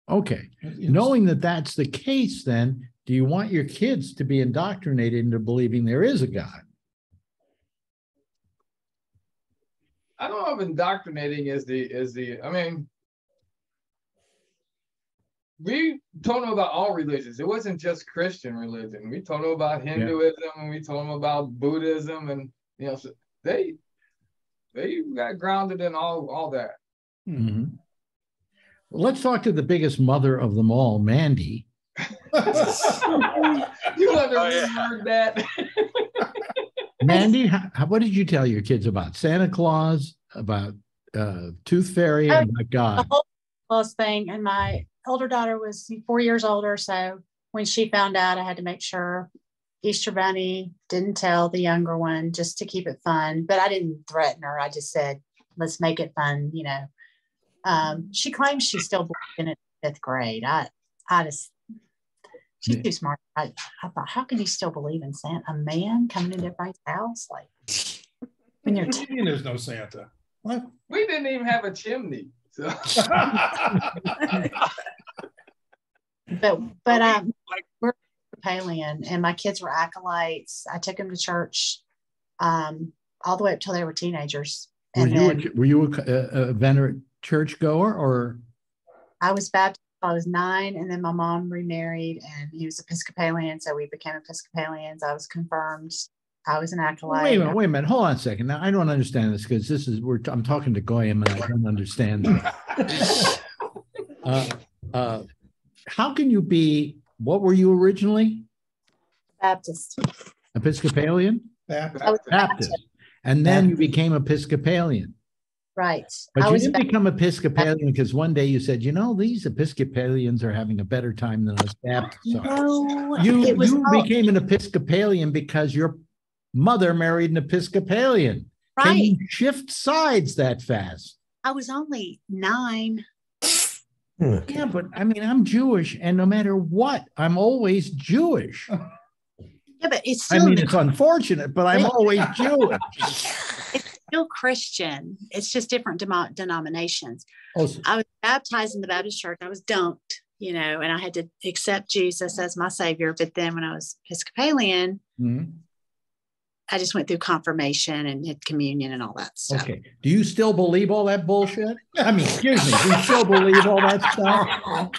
Okay. Knowing that that's the case, then do you want your kids to be indoctrinated into believing there is a God? I don't know if indoctrinating is the is the I mean we told them about all religions. It wasn't just Christian religion. We told them about Hinduism and we told them about Buddhism and you know so they they got grounded in all all that. Mhm. Well, let's talk to the biggest mother of them all, Mandy. you wonder Oh, who yeah. heard that. Mandy, how, how- what did you tell your kids about Santa Claus, about uh, Tooth Fairy, and about the whole close thing. And my older daughter was four years older. So when she found out, I had to make sure Easter Bunny didn't tell the younger one just to keep it fun. But I didn't threaten her. I just said, let's make it fun, you know. Um, she claims she's still believed in it fifth grade. I I just she's Yeah. too smart. I, I thought, how can you still believe in Santa? A man coming into everybody's house? Like when you're What do you mean there's no Santa? What? we didn't even have a chimney. So but but um like- we're Episcopalian and my kids were acolytes. I took them to church um all the way up till they were teenagers. Were And you then a, were you a, a, a venerate church goer or? I was baptized when I was nine, and then my mom remarried and he was Episcopalian, so we became Episcopalians. I was confirmed. I was an acolyte. Wait a minute, wait a minute. Hold on a second. Now I don't understand this because this is we're I'm talking to Goyim and I don't understand. this. Uh, uh, how can you be? What were you originally? Baptist. Episcopalian, Baptist. I Baptist, and then you became Episcopalian. Right. But I you didn't ba- become Episcopalian because one day you said, you know, these Episcopalians are having a better time than us Baptists are. no, You, you all- became an Episcopalian because your mother married an Episcopalian. Can right. you shift sides that fast? I was only nine. Hmm. Yeah, but I mean, I'm Jewish, and no matter what, I'm always Jewish. Yeah, but it's I still mean, it's unfortunate, but I'm always Jewish. still Christian. It's just different denominations. Oh, so- I was baptized in the Baptist church. I was dunked, you know, and I had to accept Jesus as my savior. But then when I was Episcopalian, hmm, I just went through confirmation and had communion and all that stuff. Okay. Do you still believe all that bullshit? I mean, excuse me. Do you still believe all that stuff?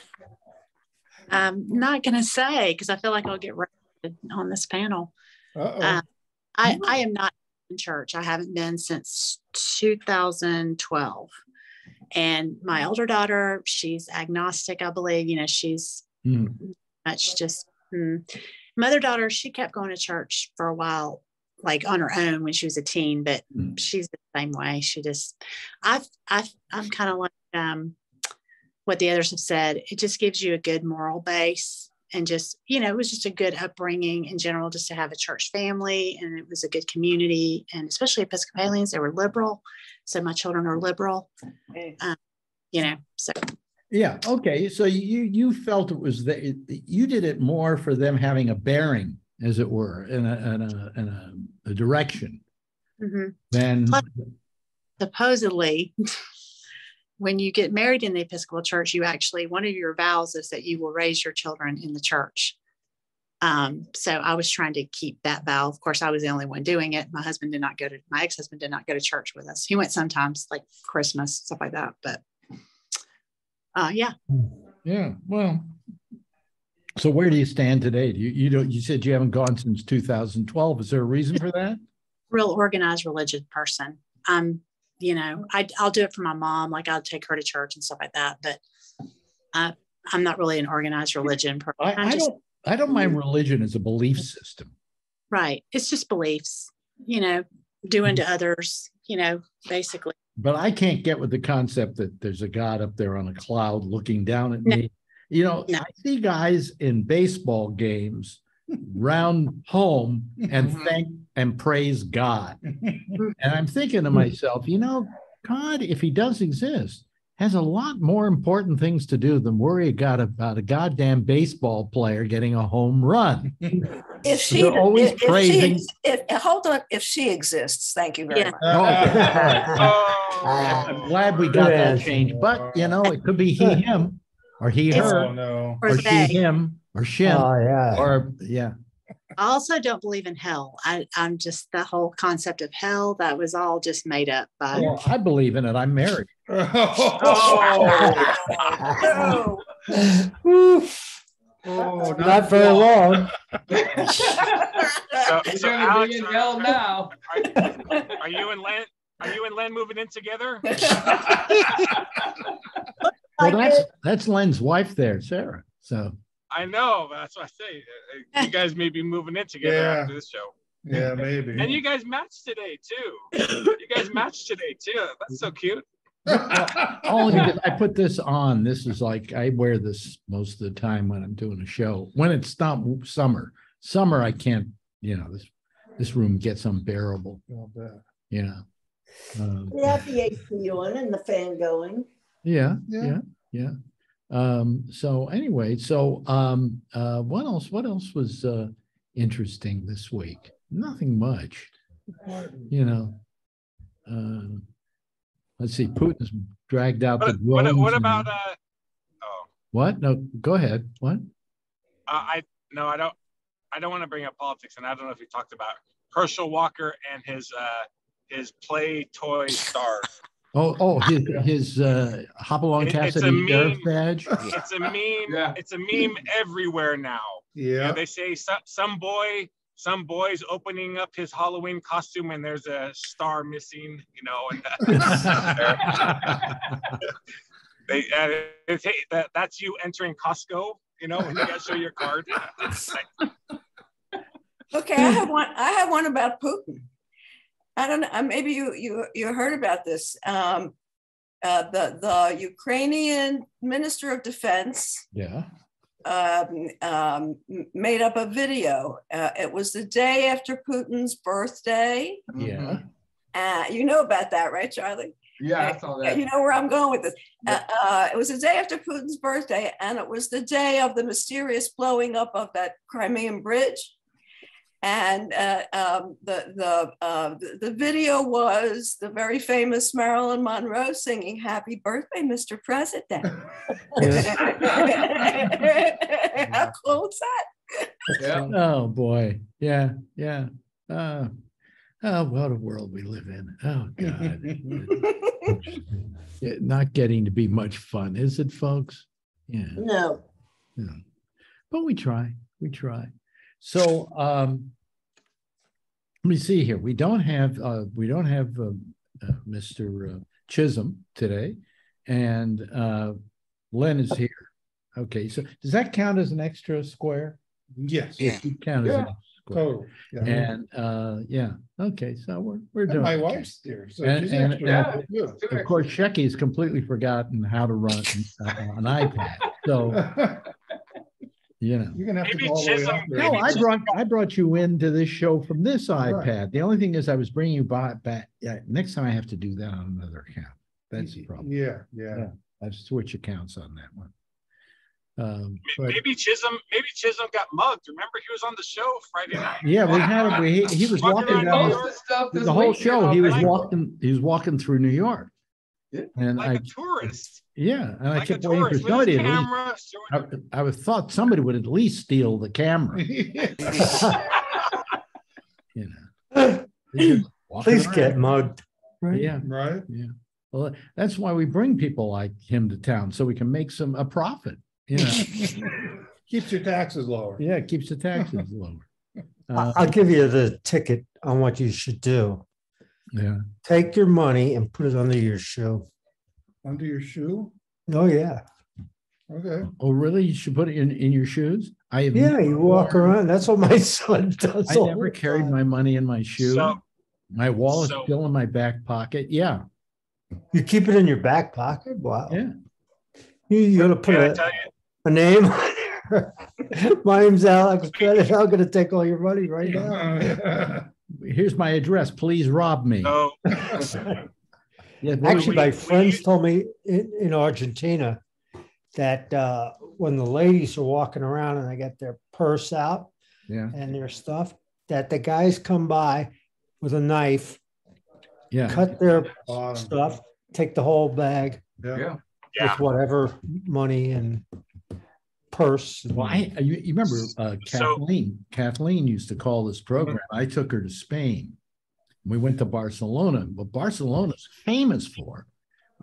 I'm not going to say because I feel like I'll get roasted on this panel. Uh, I, I am not church. I haven't been since 2012. And my older daughter, she's agnostic, I believe. You know, she's Hmm. much just hmm. my other daughter, she kept going to church for a while, like on her own when she was a teen, but Mm. she's the same way. She just I've I've I'm kind of like um what the others have said. It just gives you a good moral base and just, you know, it was just a good upbringing in general, just to have a church family and it was a good community and especially Episcopalians, they were liberal. So my children are liberal. Okay. you know, so Yeah, okay, so you, you felt it was that, you did it more for them having a bearing, as it were, in a, in a, in a, a direction mhm. than, Plus- supposedly when you get married in the Episcopal Church, you actually one of your vows is that you will raise your children in the church. Um, so I was trying to keep that vow. Of course, I was the only one doing it. My husband did not go to my ex-husband did not go to church with us. He went sometimes like Christmas, stuff like that. But uh yeah, yeah, well. So where do you stand today? You, you don't, you said you haven't gone since two thousand twelve. Is there a reason for that? real organized religious person. Um, you know, I I'll do it for my mom, like I'll take her to church and stuff like that. But I I'm not really an organized religion person. I, I just don't, I don't mind mm-hmm. religion as a belief system. right. It's just beliefs, you know, doing to mm-hmm. others, you know, basically. But I can't get with the concept that there's a God up there on a cloud looking down at No. me. You know, No. I see guys in baseball games round home and Mhm. thank and praise God. And I'm thinking to myself, you know, God, if he does exist, has a lot more important things to do than worry about, about a goddamn baseball player getting a home run. If she, They're always if, if she, if, hold on, if she exists, thank you very Yeah. much. Oh, I'm glad we got that change, but you know, it could be he, him, or he, It's- her, Oh, no. Or or she, him, or shim, Oh, yeah. or yeah. I also don't believe in hell. I, I'm just the whole concept of hell that was all just made up by Well, I believe in it. I'm married. Oh, Whew, oh, Not very long. so, He's so gonna Alex, be in are, hell now. are, are you and Len? Are you and Len moving in together? Well, that's that's Len's wife there, Sarah. So I know, but that's what I say. Uh, uh, You guys may be moving in together Yeah. after this show. Yeah, maybe. And you guys matched today too. You guys matched today too. That's so cute. only because I put this on. This is like I wear this most of the time when I'm doing a show. When it's not summer, summer I can't. You know this this room gets unbearable. I'll bet. You know. Um, We have the AC on and the fan going. Yeah, Yeah. yeah, yeah. Um, so anyway, so um, uh, what else? What else was uh, interesting this week? Nothing much, you know. Uh, let's see. Putin's dragged out the What, what, drones what and- about uh? Oh, what? No, go ahead. What? uh, I no, I don't. I don't want to bring up politics, and I don't know if you talked about Herschel Walker and his uh his play toy star. Oh, oh, his his uh, Hopalong It- it's a Cassidy sheriff meme. badge. It's a meme. Yeah. It's a meme everywhere now. You know, Yeah. they say some, some boy, some boy's opening up his Halloween costume and there's a star missing, you know, and they uh, it's, hey, that, that's you entering Costco, you know, when you gotta show your card. Okay, I have one. I have one about Putin. I don't know. uh, Maybe you you you heard about this. Um, uh, the the Ukrainian Minister of Defense yeah. um, um, made up a video. Uh, it was the day after Putin's birthday. Yeah. Uh, you know about that, right, Charlie? Yeah, I saw that. You know where I'm going with this. Uh, uh, it was the day after Putin's birthday, and it was the day of the mysterious blowing up of that Crimean bridge. And uh, um, the the, uh, the the video was the very famous Marilyn Monroe singing "Happy Birthday, Mr. President." How cool is that? Yeah. Oh boy. Yeah. Yeah. Uh, oh, what a world we live in. Oh God. Yeah, not getting to be much fun, is it, folks? Yeah. No. Yeah. But we try. We try. So um let me see here. We don't have uh we don't have uh, uh, Mr. Uh, Chisholm today, and uh Len is here. Okay, so does that count as an extra square? Yes. Yeah. Count as an Yeah. extra square. Total. Yeah. And uh yeah, okay, so we're we're And doing my wife's there. So And- she's and- extra. Yeah. Of course, Shecky's completely forgotten how to run uh, an iPad. So, you know. You're gonna have to go all the way Chisholm- up there. No, I just- brought I brought you into this show from this Right. iPad. The only thing is I was bringing you by back. Yeah, next time I have to do that on another account. That's the problem. Yeah, yeah. Yeah. I've switched accounts on that one. Um, but Maybe Chisholm, maybe Chisholm got mugged. Remember, he was on the show Friday night. yeah, we had him. We, he was Walking walking down the- stuff the whole show. He was walking. He was walking through New York. Yeah. And like I, a tourist. Yeah, and I Like a kept waiting for somebody. his to least- I, I was thought somebody would at least steal the camera. You know, They just Please get around. mugged. Right? Yeah, Right? well, that's why we bring people like him to town so we can make some a profit. You know, Keeps your taxes lower. yeah, it keeps the taxes lower. Uh, I'll give you the ticket on what you should do. yeah, Take your money and put it under your shoe. Under your shoe? Oh, yeah. Okay. oh, really? You should put it in in your shoes. I have Yeah, you walk never- around. That's what my son does. I never carried time. my money in my shoe. So, my wallet's so- still in my back pocket. Yeah, You keep it in your back pocket? Wow. yeah. You, you gotta put can I a, tell you? a name. My name's Alex Bennett. I'm gonna take all your money right now. Here's my address. Please rob me. So, Yeah, well, Actually, we- my we friends used- told me in, in Argentina that uh, when the ladies are walking around and they get their purse out yeah, and their stuff, that the guys come by with a knife, yeah. cut their Bottom. stuff, take the whole bag Yeah. yeah. with whatever money and purse. and- Well, I, you, you remember uh, So- Kathleen? Kathleen used to call this program. I took her to Spain. We went to Barcelona. What Barcelona's famous for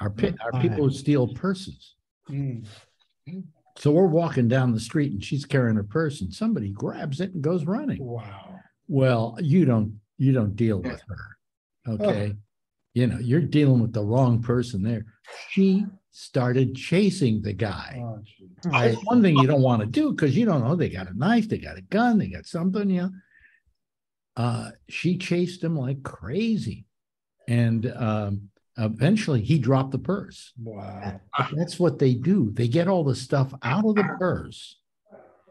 are pi- are people who steal purses. Mm. So we're walking down the street and she's carrying her purse and somebody grabs it and goes running. Wow. Well, you don't you don't deal with her. Okay. You know, you're dealing with the wrong person there. She started chasing the guy. Oh. It's one thing you don't want to do because you don't know they got a knife, they got a gun, they got something, you know. Uh, she chased him like crazy. And um, eventually he dropped the purse. Wow. That's what they do. They get all the stuff out of the purse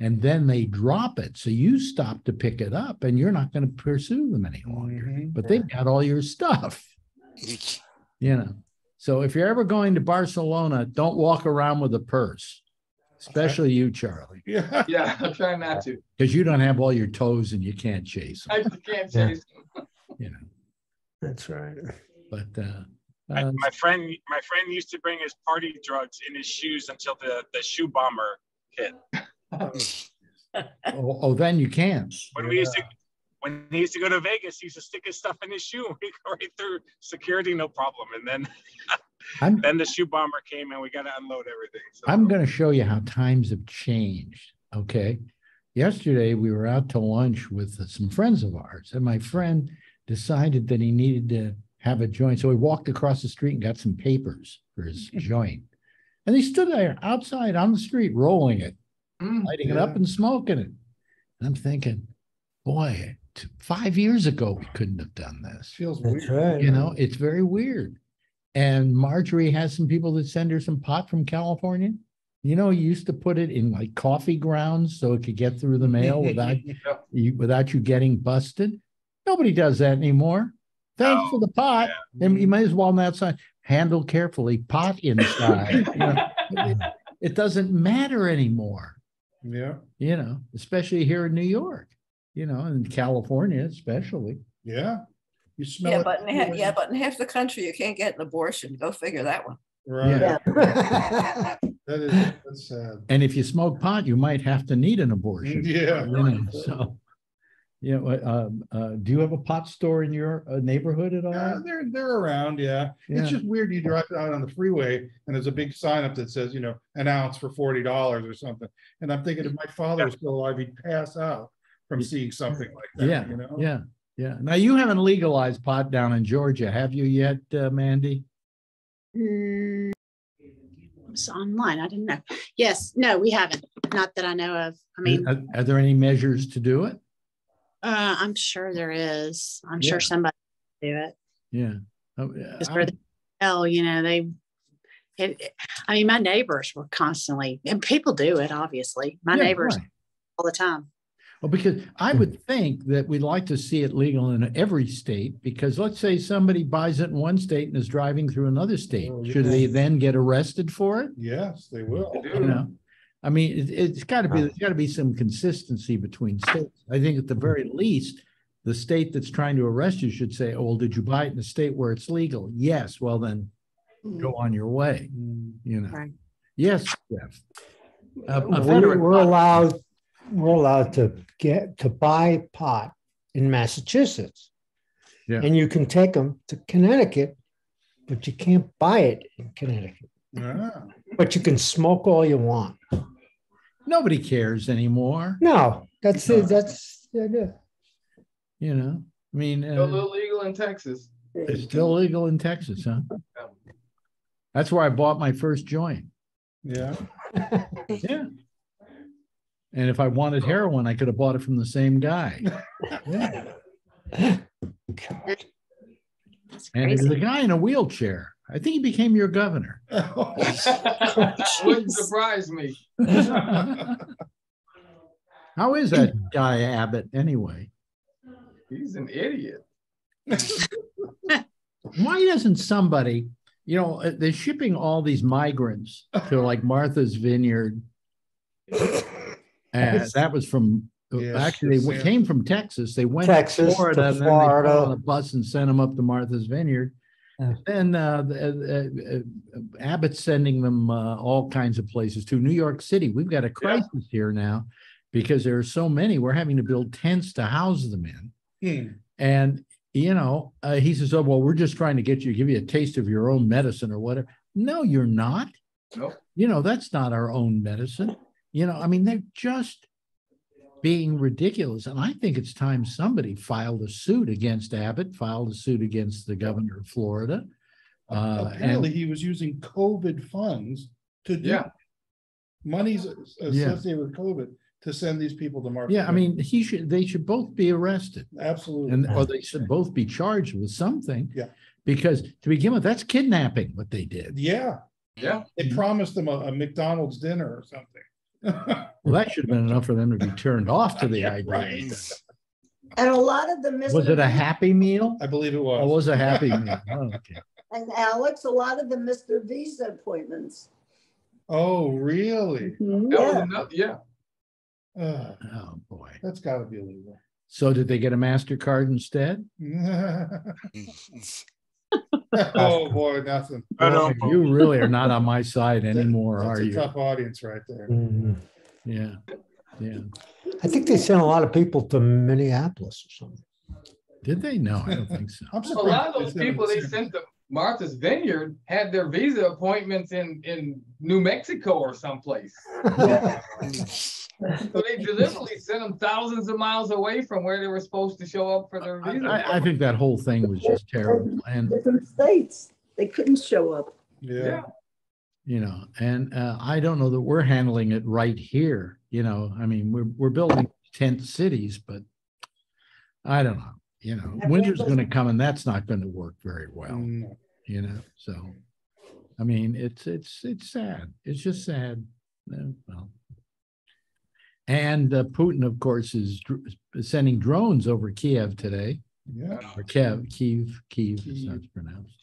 and then they drop it. So you stop to pick it up and you're not going to pursue them any longer. Mhm. But they've got all your stuff, you know. So if you're ever going to Barcelona, don't walk around with a purse, especially you, Charlie, Yeah. Yeah, I'm trying not to. because you don't have all your toes and you can't chase them, I just can't Yeah. chase them. you know. That's right. But uh, My, uh, my friend, my friend used to bring his party drugs in his shoes until the, the shoe bomber hit. oh, oh, then you can. When we used to, when he used to go to Vegas, he used to stick his stuff in his shoe. We go right through security, no problem. And then, I'm then the shoe bomber came and we got to unload everything. So I'm going to show you how times have changed. Okay. Yesterday, we were out to lunch with some friends of ours, and my friend decided that he needed to have a joint. So he walked across the street and got some papers for his joint. And he stood there outside on the street, rolling it, Mm, lighting it up and smoking it. And I'm thinking, boy, t- five years ago, we couldn't have done this. Feels That's weird. right. You know, it's very weird. And Marjorie has some people that send her some pot from California. You know, you used to put it in like coffee grounds so it could get through the mail without you without you getting busted. Nobody does that anymore. Thanks for the oh, pot. And you might as well that side handle carefully pot inside. you know. it, it doesn't matter anymore, Yeah. you know, especially here in New York, you know, in California, especially. Yeah. You smell Yeah, it. but in half, yeah, but in half the country, you can't get an abortion. Go figure that one. Right. Yeah. That is, that's sad. And if you smoke pot, you might have to need an abortion. Yeah. You know, so, you know, uh, um, uh, do you have a pot store in your uh, neighborhood at all? Uh, they're, they're around, yeah. Yeah. It's just weird. You drive out on the freeway and there's a big sign up that says, you know, an ounce for forty dollars or something. And I'm thinking if my father was still alive, he'd pass out from seeing something like that, Yeah, you know? yeah, yeah. Now you haven't legalized pot down in Georgia, have you yet, uh, Mandy? Mm, It's online. I didn't know. Yes, no, we haven't. Not that I know of. I mean, Are, are there any measures to do it? uh, I'm sure there is. I'm Yeah. sure somebody do it. Yeah. Oh, yeah, for the hell, you know, they. It, it- I mean, my neighbors were constantly, and people do it. Obviously, my yeah, neighbors right. all the time. Well, because I hmm. would think that we'd like to see it legal in every state, because let's say somebody buys it in one state and is driving through another state. Oh, Should yeah. they then get arrested for it? Yes, they will. They You know? I mean, it, it's gotta be, there's gotta be some consistency between states. I think at the very least, the state that's trying to arrest you should say, oh, well, did you buy it in a state where it's legal? Yes, well then, hmm. go on your way, Mm. you know? Right. Yes, Jeff. Uh, a- a We- veteran- We're allowed, we're allowed to get, to buy pot in Massachusetts. Yeah. And you can take them to Connecticut, but you can't buy it in Connecticut. Ah, But you can smoke all you want. Nobody cares anymore, No, that's it, that's the idea. you know? I mean, Still uh, illegal in Texas. it's still legal in Texas, huh? That's where I bought my first joint. Yeah. Yeah. And if I wanted heroin, I could have bought it from the same guy. Yeah. That's And there's crazy. a guy in a wheelchair. I think he became your governor. Wouldn't surprise me. How is that guy Abbott anyway? He's an idiot. Why doesn't somebody, you know, uh, they're shipping all these migrants to like Martha's Vineyard. And that was from, Yes, actually, they yes, came from Texas. They went Texas to to Florida and then they on a bus and sent them up to Martha's Vineyard. Yeah. Then uh, the, uh, uh, Abbott's sending them uh, all kinds of places to New York City. We've got a crisis here now because there are so many. We're having to build tents to house them in. Hmm. And, you know, uh, he says, oh, well, we're just trying to get you, give you a taste of your own medicine or whatever. No, you're not. Nope. You know, that's not our own medicine. You know, I mean, they're just being ridiculous. And I think it's time somebody filed a suit against Abbott, filed a suit against the governor of Florida. Uh, Apparently, and he was using COVID funds to do. Yeah. Monies Yeah. associated with COVID to send these people to Martha's. yeah, I mean, he should, they should both be arrested. Absolutely. And, or they should both be charged with something. Yeah. Because to begin with, that's kidnapping what they did. Yeah, Yeah. they promised them a, a McDonald's dinner or something. Well, that should have been enough for them to be turned off to the idea. Right. And a lot of the. Was it a happy meal? I believe it It was. was a happy meal. Oh, Okay. And Alex, a lot of the Mr. Visa appointments. Oh, really? Mm-hmm. That was Yeah, enough. Yeah. Ugh, Oh, boy. That's gotta be illegal. So did they get a MasterCard instead? Oh, boy, nothing. Boy, You really are not on my side anymore, That's are a you? tough audience right there. Mhm. Yeah, yeah. I think they sent a lot of people to Minneapolis or something. Did they? No, I don't think so. I'm A lot of those people they sent- sent to Martha's Vineyard had their visa appointments in, in New Mexico or someplace. So they deliberately sent them thousands of miles away from where they were supposed to show up for their I, visa. I- I think that whole thing was just terrible. And, different states. They couldn't show up. Yeah, you know, and uh, I don't know that we're handling it right here. You know, I mean, we're, we're building tent cities, but I don't know, you know, winter's going to come and that's not going to work very well. Mm, you know so. I mean it's it's it's sad. It's just sad. Well. And uh, putin of course is dr- sending drones over kiev today. Yeah. or kiev kiev kiev is how it's pronounced.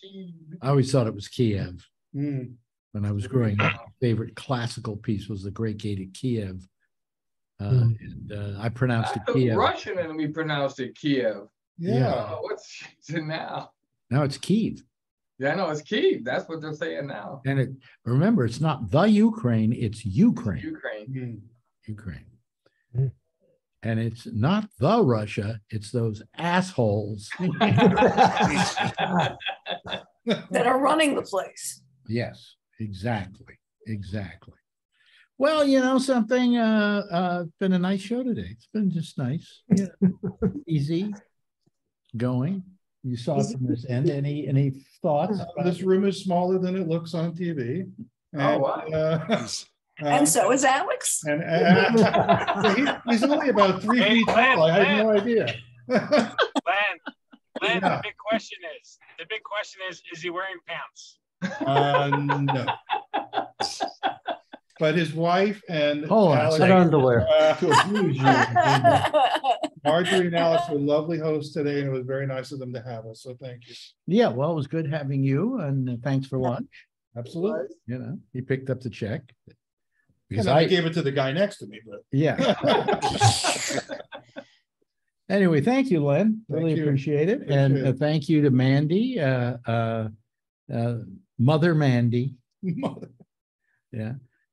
I always thought it was kiev. Mm, when i was growing up my favorite classical piece was the great gate of kiev. Uh, Hmm. and uh, i pronounced it The kiev. Russian and we pronounced it Kiev. Yeah, Oh, what's it now? now it's kiev Yeah, no, it's Kiev. That's what they're saying now. and it remember it's not the ukraine it's ukraine Ukraine. Mm, Ukraine. Hmm. And it's not the Russia, it's those assholes. that are running the place. Yes, exactly, exactly. Well, you know something, uh, uh, it's been a nice show today. It's been just nice, yeah, easy going. You saw it from this end. Any, any thoughts? this room is smaller than it looks on TV. Oh, And, wow. uh, And so is Alex. And, uh, he- he's only about three Hey, feet Glenn, tall. I had no idea. Len, Len, Yeah. the big question is, the big question is, is he wearing pants? Uh, no. But his wife and. Hold on Alex- underwear. Uh, To abuse you. Marjorie and Alex were lovely hosts today, and it was very nice of them to have us, so thank you. Yeah, well, it was good having you and uh, thanks for lunch. Absolutely. You know, he picked up the check. Because And I I, gave it to the guy next to me, but. yeah. Anyway, thank you, Len. Thank Really you. appreciate it. And uh, thank you to Mandy, uh, uh, uh, Mother Mandy. Yeah.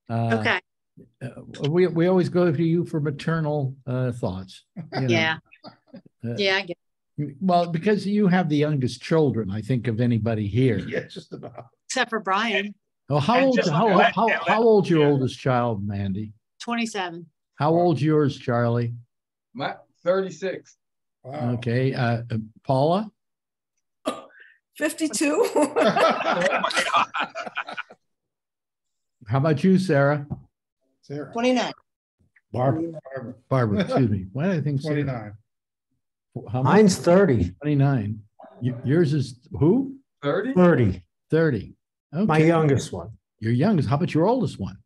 Uh, Okay, uh, We, we always go to you for maternal uh, thoughts. you know. yeah, Uh, yeah, I get Well, because you have the youngest children, I think, of anybody here. Yeah, just about. except for Brian, Oh, how And old, just how, let- how, and let- how old's your yeah. oldest child, Mandy? twenty-seven. How old's yours, Charlie? My thirty-six. Wow. Okay, uh, uh, Paula? 52. Oh my God. How about you, Sarah? Sarah, 29. Barbara. Barbara, Barbara, excuse me. Why did I think? Twenty-nine. How? Mine's 30, Twenty-nine. Yours is who? Thirty? 30, Thirty. Okay. my youngest one. your youngest. How about your oldest one?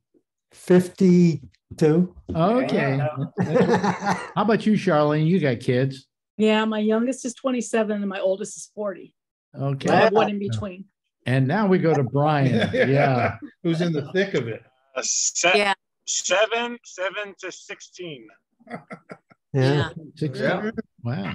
52. Okay. How about you, Charlene? You got kids? Yeah, my youngest is twenty-seven and my oldest is forty. Okay. I have one in between. And now we go to Brian. Yeah. Who's in the thick of it? Uh, se- Yeah. Seven, seven to sixteen. Yeah. Six. Yeah. Wow.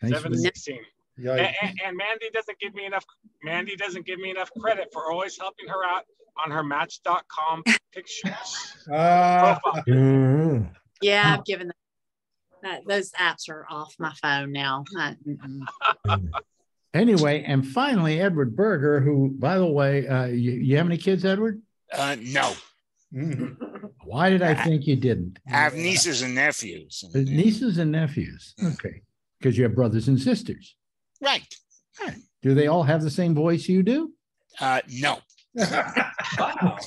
Thanks Seven for- to sixteen. Yeah, And, and, and Mandy doesn't give me enough. Mandy doesn't give me enough credit for always helping her out on her Match.com pictures. Profile. Mhm. Yeah, I've given them. That, those apps are off my phone now. I-. Anyway, and finally, Edward Berger, who, by the way, uh, you, you have any kids, Edward? Uh, no, mm. Why did I think you didn't? I have nieces and nephews. Uh, Nieces and nephews. Okay. Because you have brothers and sisters. Right. Do they all have the same voice you do? Uh, no. Wow.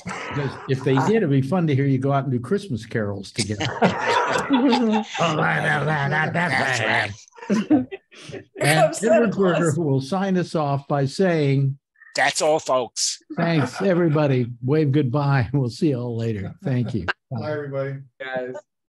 If they did, it'd be fun to hear you go out and do Christmas carols together. That's right. And comes Santa Edward Berger, who will sign us off by saying, That's all, folks. thanks, everybody. Wave goodbye. We'll see you all later. Thank you. Bye, everybody. Guys.